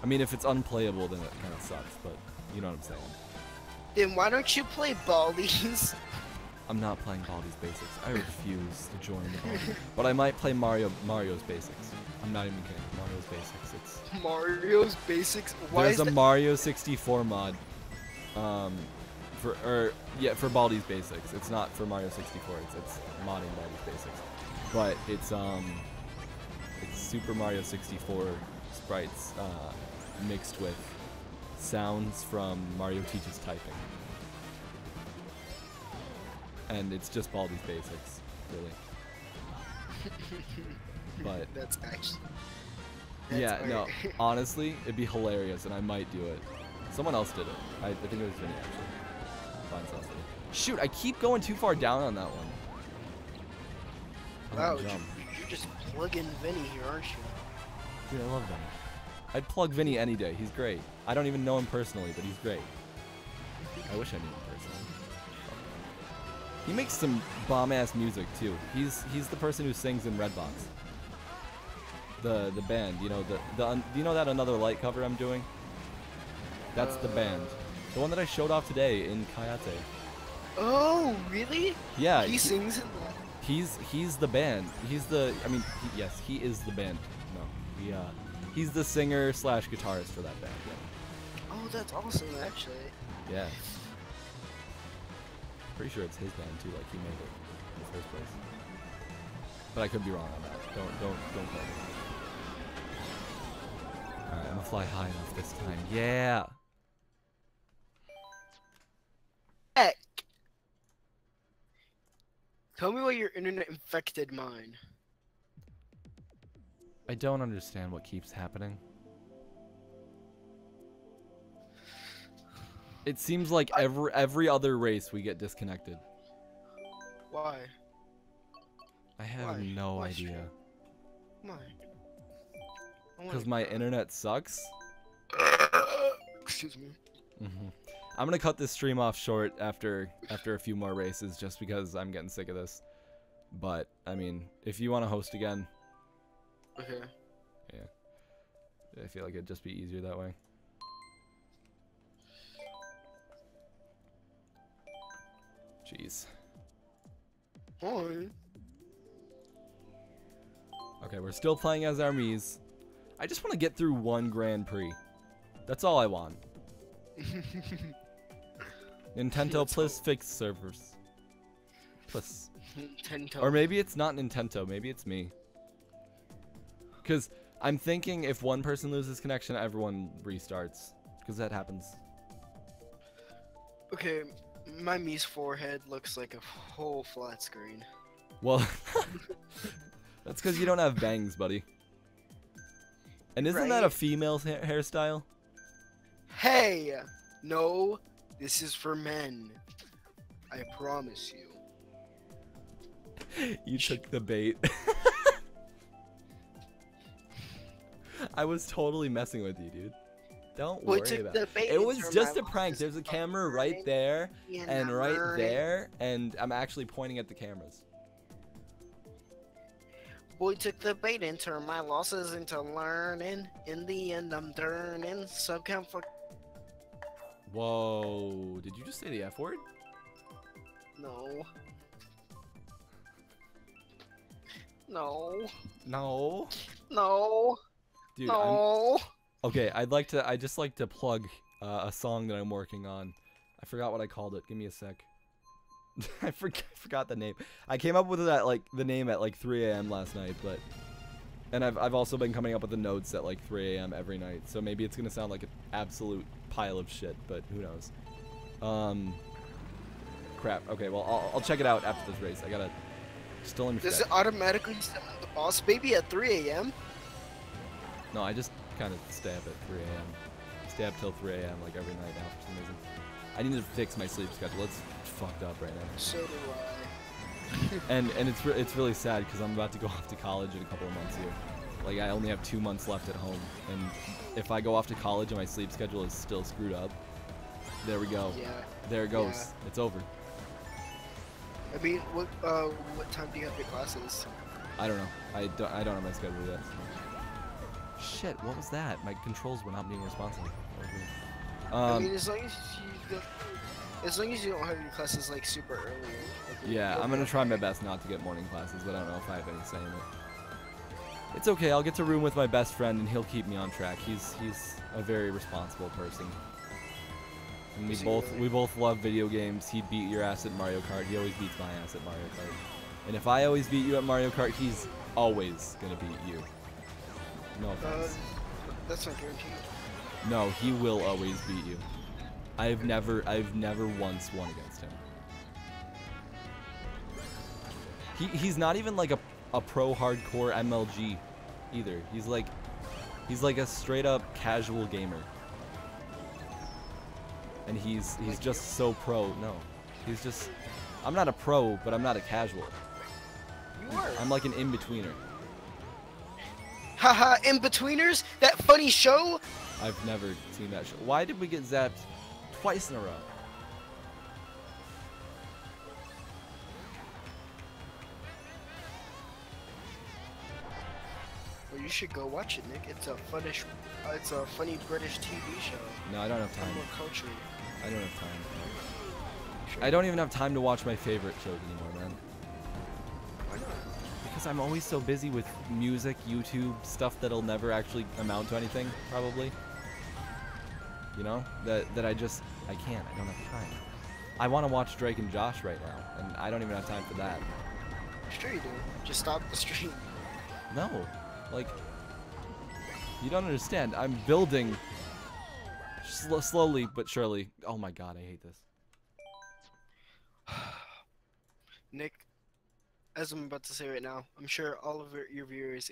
I mean, if it's unplayable, then it kind of sucks. But you know what I'm saying. Then why don't you play Baldi's? I'm not playing Baldi's Basics. I refuse to join the Baldi. But I might play Mario Mario's Basics. I'm not even kidding. Mario's Basics. It's Mario's Basics. Why there's is a that? Mario 64 mod um, for or yeah for Baldi's Basics. It's not for Mario 64. It's it's modding Baldi's Basics, but it's um it's Super Mario 64 sprites uh, mixed with sounds from Mario Teaches Typing, and it's just Baldi's Basics, really. But That's actually. that's yeah, no, honestly, it'd be hilarious, and I might do it. Someone else did it. I, I think it was Vinny actually. Vinesauce. Shoot, I keep going too far down on that one. Oh, I'm gonna Wow, you- jump. you're just plugging Vinny here, aren't you? Dude, I love Vinny. I'd plug Vinny any day. He's great. I don't even know him personally, but he's great. I wish I knew him personally. He makes some bomb ass music too. He's he's the person who sings in Redbox. The the band, you know the the un, do you know that another light cover I'm doing? That's the band. The one that I showed off today in Kayate. Oh, really? Yeah, he he- sings in that. He's he's the band. He's the I mean he, yes he is the band. No, he uh he's the singer slash guitarist for that band. Oh, that's awesome, actually. Yeah. yeah. Pretty sure it's his band too. Like he made it in the first place. But I could be wrong on that. Don't don't don't quote me. All right, I'm gonna fly high enough this time. Yeah. Heck. Tell me why your internet infected mine. I don't understand what keeps happening. It seems like every every other race we get disconnected. Why? I have Why? no Why idea. Why? Because my internet sucks. Excuse me. hmm I'm gonna cut this stream off short after after a few more races, just because I'm getting sick of this. But I mean, if you want to host again, Okay. Yeah. I feel like it'd just be easier that way. Jeez. Why? Okay, we're still playing as our Mii's. I just want to get through one Grand Prix. That's all I want. Nintendo plus fix servers. Plus. Nintendo. Or maybe it's not Nintendo, maybe it's me. Because I'm thinking if one person loses connection, everyone restarts. Because that happens. Okay, my Mii's forehead looks like a whole flat screen. Well, that's because you don't have bangs, buddy. And isn't that a Right. female's ha- hairstyle? Hey! No, this is for men. I promise you. You took the bait. I was totally messing with you, dude. Don't We worry about it. It was just a prank. There's a camera right there and right there, and I'm actually pointing at the cameras. Boy took the bait and turned my losses into learning. In the end, I'm turning. Subcount for Whoa! Did you just say the F word? no. No. No. No. Dude, I'm, no. okay. I'd like to. I just like to plug uh, a song that I'm working on. I forgot what I called it. Give me a sec. I forgot, forgot the name. I came up with that like the name at like 3 a.m. last night, but and I've I've also been coming up with the notes at like 3 a.m. every night. So maybe it's gonna sound like an absolute pile of shit, but who knows? Um, crap. Okay, well I'll, I'll check it out after this race. I gotta still in Does it automatically summon the boss baby at 3 a.m.? No, I just kind of stay up at 3 a.m. Stay up till 3 a.m. like every night now for some reason. I need to fix my sleep schedule. It's fucked up right now. So do I. And and it's re- it's really sad because I'm about to go off to college in a couple of months here. Like I only have two months left at home, and if I go off to college and my sleep schedule is still screwed up, there we go. Yeah. There it goes. Yeah. It's over. I mean, what uh, what time do you have your classes? I don't know. I don't I don't have my schedule yet. Shit, what was that? My controls were not being responsive. Weird. I Um, mean, as long as you don't, as long as you don't have your classes like super early. like, Yeah, I'm gonna try my best not to get morning classes, but I don't know if I have any say in it. It's okay. I'll get to room with my best friend, and he'll keep me on track. He's he's a very responsible person. And we both really? we both love video games. He beat your ass at Mario Kart. He always beats my ass at Mario Kart. And if I always beat you at Mario Kart, he's always gonna beat you. No Uh, that's not guaranteed. No, he will always beat you. I've never I've never once won against him. He he's not even like a a pro hardcore MLG either. He's like he's like a straight up casual gamer. And he's he's Like just so pro. No. He's just I'm not a pro, but I'm not a casual. You are. I'm like an in-betweener. Haha, in betweeners. That funny show. I've never seen that show. Why did we get zapped twice in a row? Well, you should go watch it, Nick. It's a funnish. Uh, it's a funny British TV show. No, I don't have time. More culture. I don't have time. I don't even have time to watch my favorite shows anymore, man. Why not? I'm always so busy with music, YouTube, stuff that'll never actually amount to anything, probably. You know? That that I just I can't. I don't have time. I want to watch Drake and Josh right now, and I don't even have time for that. Sure you do. Just stop the stream. No. Like you don't understand. I'm building sl- slowly but surely. Oh my god, I hate this. Nick, as I'm about to say right now, I'm sure all of your, viewers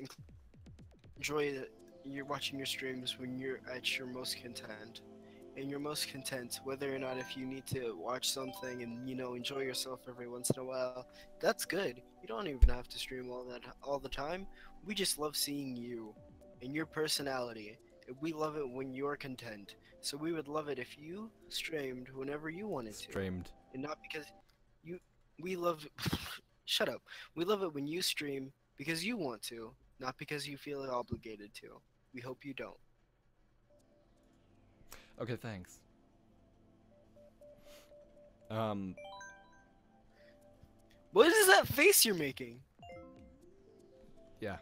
enjoy that you're watching your streams when you're at your most content. And you're most content whether or not if you need to watch something and you know enjoy yourself every once in a while. That's good. You don't even have to stream all that all the time. We just love seeing you and your personality. And we love it when you're content. So we would love it if you streamed whenever you wanted to Streamed. and not because you we love shut up. We love it when you stream because you want to not because you feel obligated to. We hope you don't. Okay, thanks. Um, what is that face you're making? Yeah,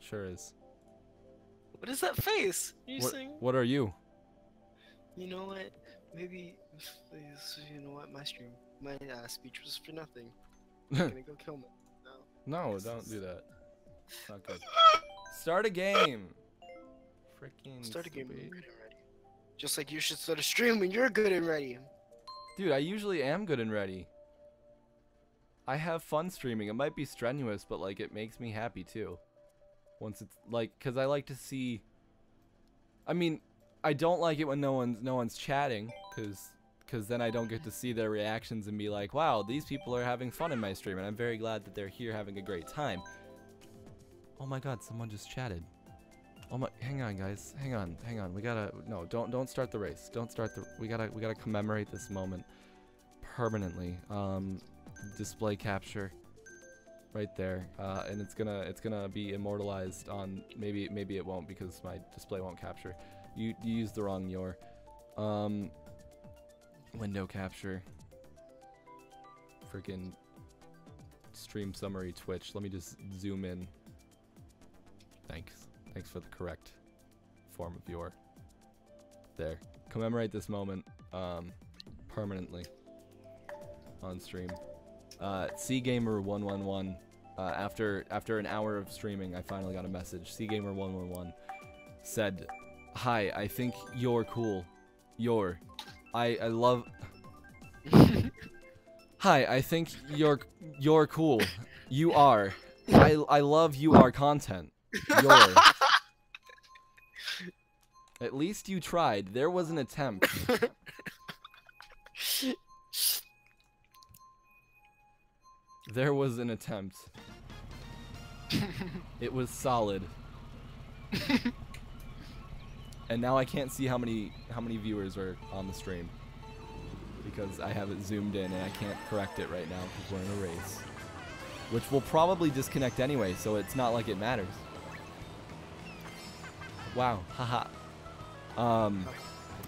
sure is. what is that face? You What, saying what are you? you know what? Maybe please, you know what? My stream my uh, speech was for nothing i'm gonna go kill me no, don't do that. It's not good. Start a game. Freaking start a game when you're good and ready just like you should start a stream when you're good and ready Dude, I usually am good and ready. I have fun streaming. It might be strenuous, but like it makes me happy too. Once it's like cuz I like to see I mean, I don't like it when no one's no one's chatting cuz cuz then I don't get to see their reactions and be like, "Wow, these people are having fun in my stream." And I'm very glad that they're here having a great time. Oh my god, someone just chatted. Oh my hang on guys. Hang on. Hang on. We got to no, don't don't start the race. Don't start the we got to we got to commemorate this moment permanently. Um display capture right there. Uh, and it's to it's to be immortalized on maybe maybe it won't because my display won't capture. You you used the wrong your um window capture. Freaking stream summary Twitch. Let me just zoom in. Thanks. Thanks for the correct form of your. There. Commemorate this moment um, permanently on stream. Uh, CGamer111. Uh, after after an hour of streaming, I finally got a message. CGamer111 said, "Hi, I think you're cool. You're. I I love. Hi, I think you're you're cool. You are. I I love you are content. You're. At least you tried. There was an attempt. There was an attempt. it was solid. And now I can't see how many how many viewers are on the stream because I have it zoomed in and I can't correct it right now because we're in a race. Which will probably disconnect anyway, so it's not like it matters. Wow, haha. Um,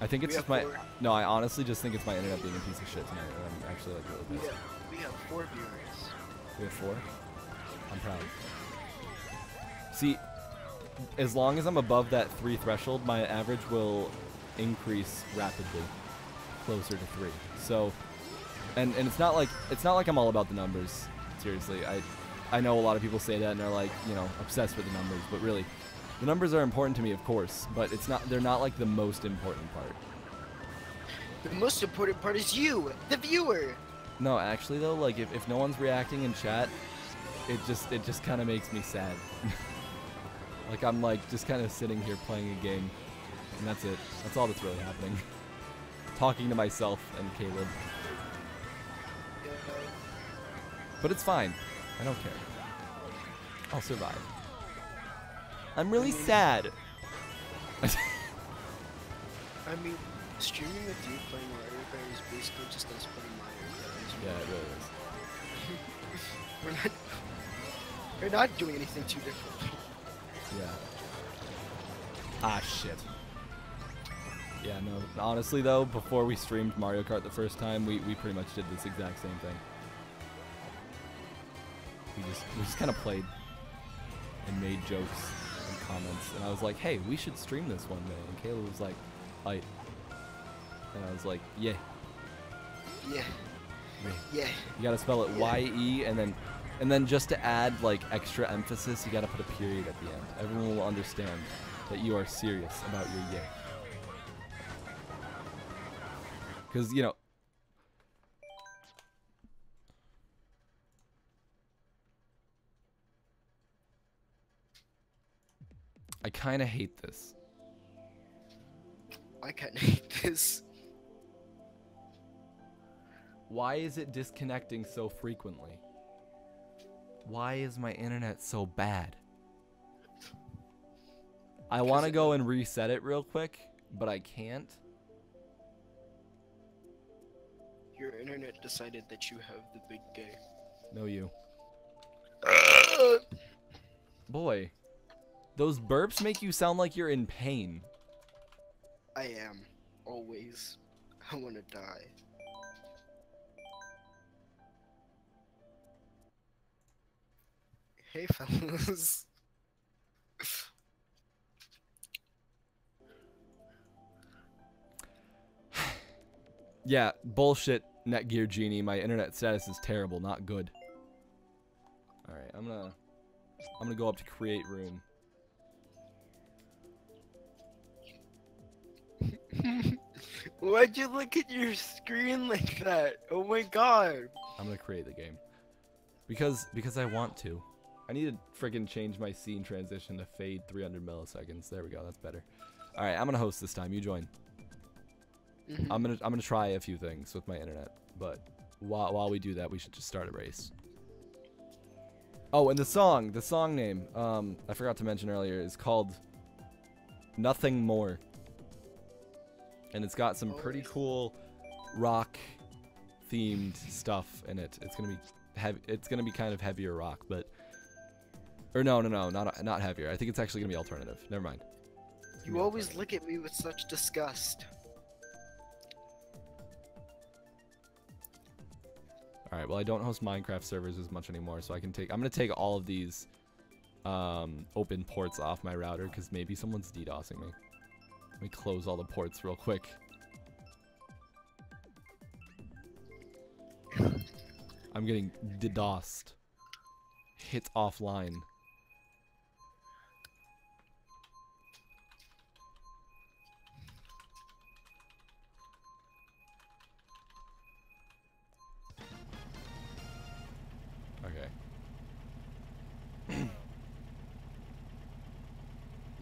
I think it's just my. four- No, I honestly just think it's my internet being a piece of shit tonight. I'm actually like really we pissed. have, we have four viewers We have four. I'm proud. See, as long as I'm above that three threshold, my average will increase rapidly. closer to three. So, and and it's not like it's not like I'm all about the numbers. Seriously, I I know a lot of people say that and they're like you know obsessed with the numbers, but really, the numbers are important to me, of course, but it's not they're not like the most important part. The most important part is you, the viewer. No, actually though, like if, if no one's reacting in chat, it just it just kind of makes me sad. like I'm like just kind of sitting here playing a game, and that's it. That's all that's really happening. Talking to myself and Caleb. But it's fine. I don't care. I'll survive. I'm really mean- sad. I mean, streaming with you playing Mario Kart is basically just us playing Mario Kart. yeah, it really is. We're not. We're not doing anything too different. Yeah. Ah, shit. Yeah, no. Honestly, though, before we streamed Mario Kart the first time, we, we pretty much did this exact same thing. We just we just kind of played and made jokes and comments, and I was like, "Hey, we should stream this one day." And Kayla was like, "I," and I was like, "Yeah, Yeah, yeah." yeah. You gotta spell it Yeah. Y E and then and then just to add like extra emphasis, you gotta put a period at the end. Everyone will understand that you are serious about your yay. Cause you know I kinda hate this. I kind of hate this. Why is it disconnecting so frequently? Why is my internet so bad? I want to go and reset it real quick, but I can't. Your internet decided that you have the big gay. No, you. Boy, those burps make you sound like you're in pain. I am. Always. I want to die. Hey, fellas. Yeah, bullshit, Netgear Genie. My internet status is terrible, not good. All right, I'm gonna, I'm gonna go up to create room. Why'd you look at your screen like that? Oh my god. I'm gonna create the game because because I want to. I need to friggin' change my scene transition to fade 300 milliseconds. There we go. That's better. All right, I'm gonna host this time. You join. Mhm. I'm gonna I'm gonna try a few things with my internet, but while while we do that, we should just start a race. Oh, and the song, the song name, um, I forgot to mention earlier, is called Nothing More, and it's got some pretty cool rock themed stuff in it. It's gonna be heavy. It's gonna be kind of heavier rock, but or no, no, no, not not heavier. I think it's actually gonna be alternative. Never mind. You always look at me with such disgust. All right. Well, I don't host Minecraft servers as much anymore, so I can take. I'm gonna take all of these um, open ports off my router because maybe someone's DDoSing me. Let me close all the ports real quick. I'm getting DDoSed. Hit offline.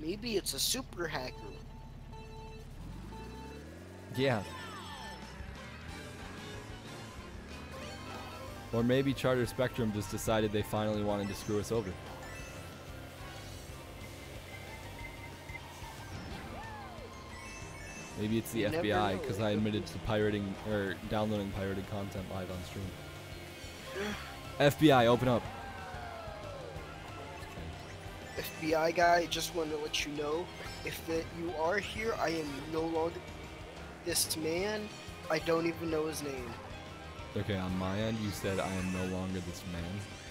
Maybe it's a super hacker. Yeah. Or maybe Charter Spectrum just decided they finally wanted to screw us over. Maybe it's the You FBI because I admitted to pirating or downloading pirated content live on stream. FBI, open up. FBI guy, just want to let you know, if that you are here, I am no longer this man. I don't even know his name. Okay, on my end, you said I am no longer this man,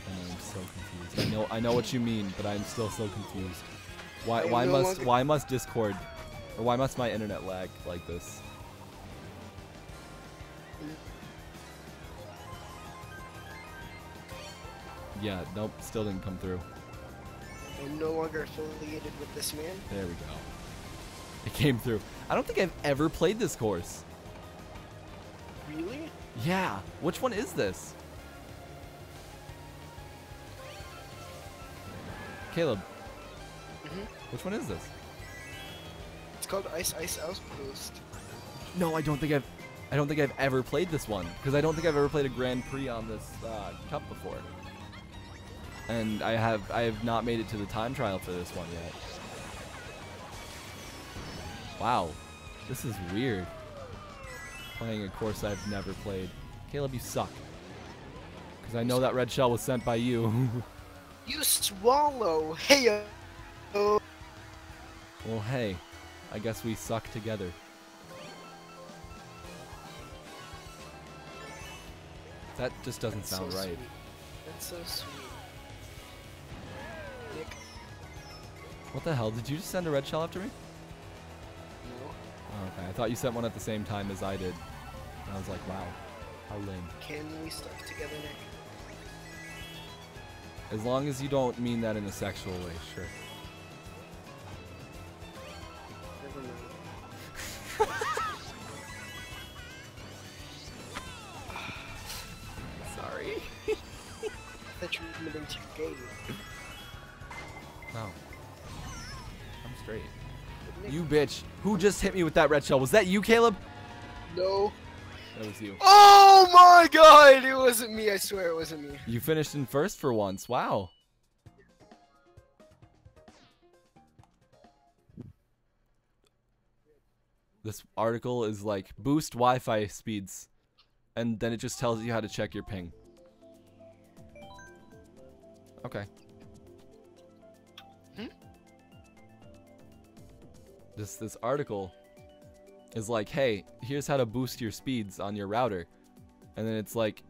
and I'm so confused. I know, I know what you mean, but I'm still so confused. Why, why no must, why must Discord, or why must my internet lag like this? Yeah, nope, still didn't come through. I'm no longer affiliated with this man. There we go. It came through. I don't think I've ever played this course. Really? Yeah. Which one is this? Caleb, hmm which one is this? It's called Ice Ice Outpost. No, I don't think I've I don't think I've ever played this one because I don't think I've ever played a Grand Prix on this uh, cup before. And I have I have not made it to the time trial for this one yet. Wow. This is weird. Playing a course I've never played. Caleb, you suck. Cuz I know that red shell was sent by you. You swallow. Hey. Oh. well, hey. I guess we suck together. That just doesn't That's so sound right. sweet. That's so sweet. What the hell? Did you just send a red shell after me? No. Oh, okay. I thought you sent one at the same time as I did. And I was like, wow, how lame. Can we stuck together, Nick? As long as you don't mean that in a sexual way, sure. Never mind. Sorry. That you're admitting to gay. No. I'm straight. You bitch. Who just hit me with that red shell? Was that you, Caleb? No. That was you. Oh my god! It wasn't me. I swear it wasn't me. You finished in first for once. Wow. This article is like boost Wi-Fi speeds, and then it just tells you how to check your ping. Okay. This this article is like, hey, here's how to boost your speeds on your router, and then it's like,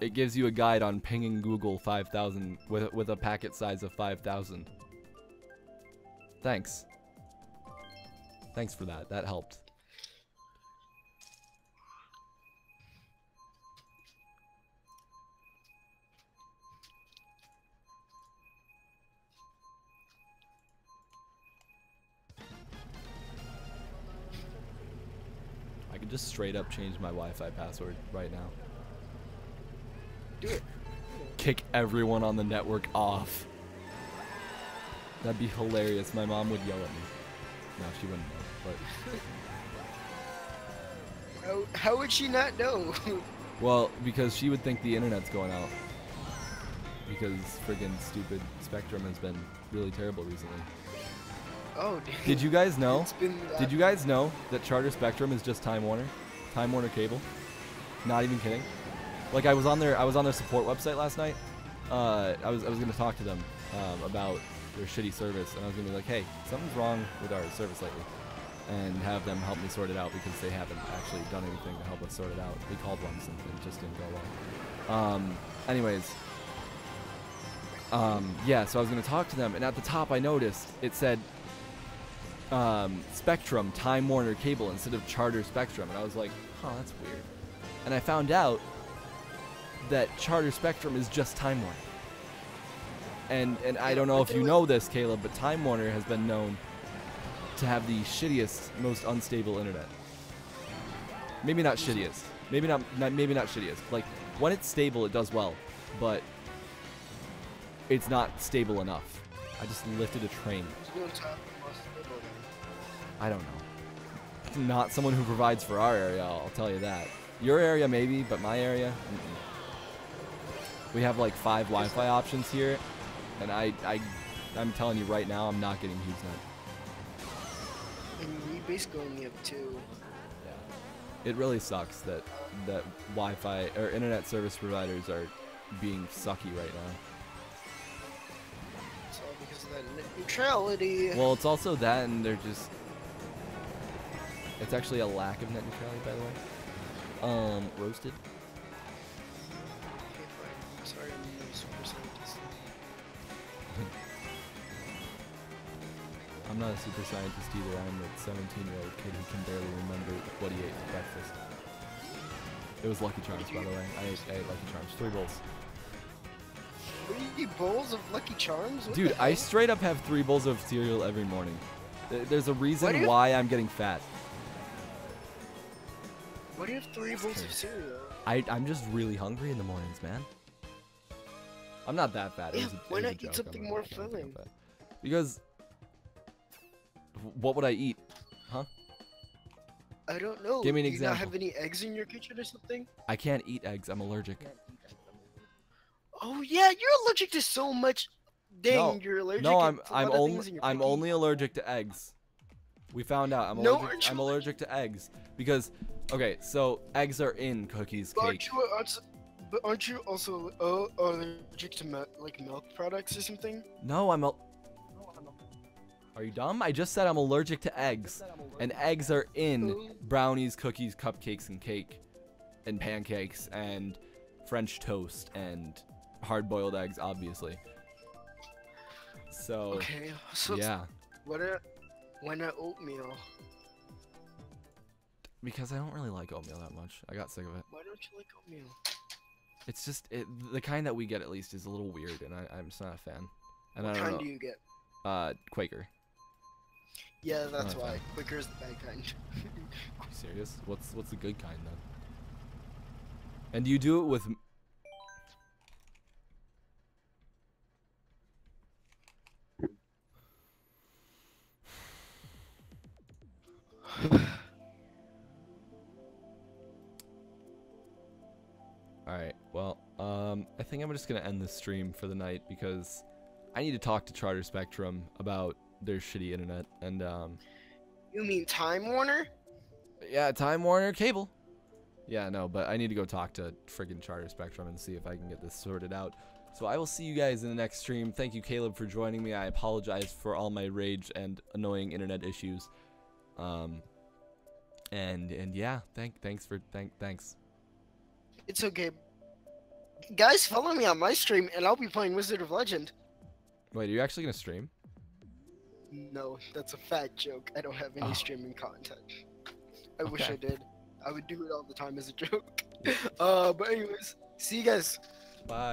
it gives you a guide on pinging Google 5000 with with a packet size of 5000. Thanks. Thanks for that. That helped. Just straight up change my Wi-Fi password right now. Do it. Kick everyone on the network off. That'd be hilarious. My mom would yell at me. No, she wouldn't know. But How, how would she not know? well, because she would think the internet's going out. Because friggin' stupid Spectrum has been really terrible recently. Oh, dude. Did you guys know? It's been that Did you guys know that Charter Spectrum is just Time Warner? Time Warner cable? Not even kidding. Like I was on their I was on their support website last night. Uh, I was I was gonna talk to them um, about their shitty service, and I was gonna be like, hey, something's wrong with our service lately, and have them help me sort it out because they haven't actually done anything to help us sort it out. We called once and it just didn't go well. Um, anyways, um, yeah, so I was gonna talk to them, and at the top I noticed it said um, Spectrum Time Warner cable instead of Charter Spectrum, and I was like, huh, that's weird. And I found out that Charter Spectrum is just Time Warner. And and I don't know if you know this, Caleb, but Time Warner has been known to have the shittiest, most unstable internet. Maybe not shittiest. Maybe not, not maybe not shittiest. Like when it's stable, it does well, but it's not stable enough. I just lifted a train. I don't know. Not someone who provides for our area, I'll tell you that. Your area maybe, but my area, mm-mm. we have like five Wi-Fi options here, and I, I, I'm telling you right now, I'm not getting HughesNet. And we basically only have two. Yeah. It really sucks that that Wi-Fi or internet service providers are being sucky right now. It's all because of that net neutrality. Well, it's also that, and they're just. It's actually a lack of net neutrality, by the way. Um, roasted. I'm sorry, I'm a super scientist. I'm not a super scientist either. I'm a 17 year old kid who can barely remember what he ate for breakfast. It was Lucky Charms, by the way. I ate, I ate Lucky Charms. Three bowls. Three bowls of Lucky Charms? What Dude, I straight up have three bowls of cereal every morning. There's a reason why I'm getting fat. Why do you have three bowls of cereal? I, I'm just really hungry in the mornings, man. I'm not that fat. Yeah, a, why not eat something more I'm not that filling? Because, what would I eat? Huh? I don't know. Give me an do you not have any eggs in your kitchen or something? I can't eat eggs. I'm allergic. Oh yeah, you're allergic to so much. Dang, No, you're allergic. No, I'm I'm only things and you're I'm only allergic to eggs. We found out I'm No, allergic. I'm allergic to eggs because okay, so eggs are in cookies, But cake. aren't you also, but aren't you also uh, allergic to mil- like milk products or something? No, I'm. Al- are you dumb? I just said I'm allergic to eggs, and eggs are in brownies, cookies, cupcakes, and cake, and pancakes, and French toast, and hard-boiled eggs, obviously. So Okay, so yeah, why not why not oatmeal? Because I don't really like oatmeal that much. I got sick of it. Why don't you like oatmeal? It's just it, the kind that we get at least is a little weird, and I, I'm just not a fan. And I What don't kind know. do you get? Uh, Quaker. Yeah, that's why. okay. Quicker is the bad kind. Are you serious? What's what's the good kind then? And do you do it with? m- All right. Well, um, I think I'm just gonna end this stream for the night because I need to talk to Charter Spectrum about their shitty internet and um, you mean Time Warner? yeah, Time Warner Cable. Yeah, no, but I need to go talk to friggin' Charter Spectrum and see if I can get this sorted out. So I will see you guys in the next stream. Thank you, Caleb, for joining me. I apologize for all my rage and annoying internet issues. Um, and and yeah, thank thanks for thank thanks. It's okay. Guys, follow me on my stream, and I'll be playing Wizard of Legend. Wait, are you actually gonna stream? No, that's a fat joke. I don't have any Oh. streaming content. I wish I did. I would do it all the time as a joke. Uh, but anyways, see you guys. Bye.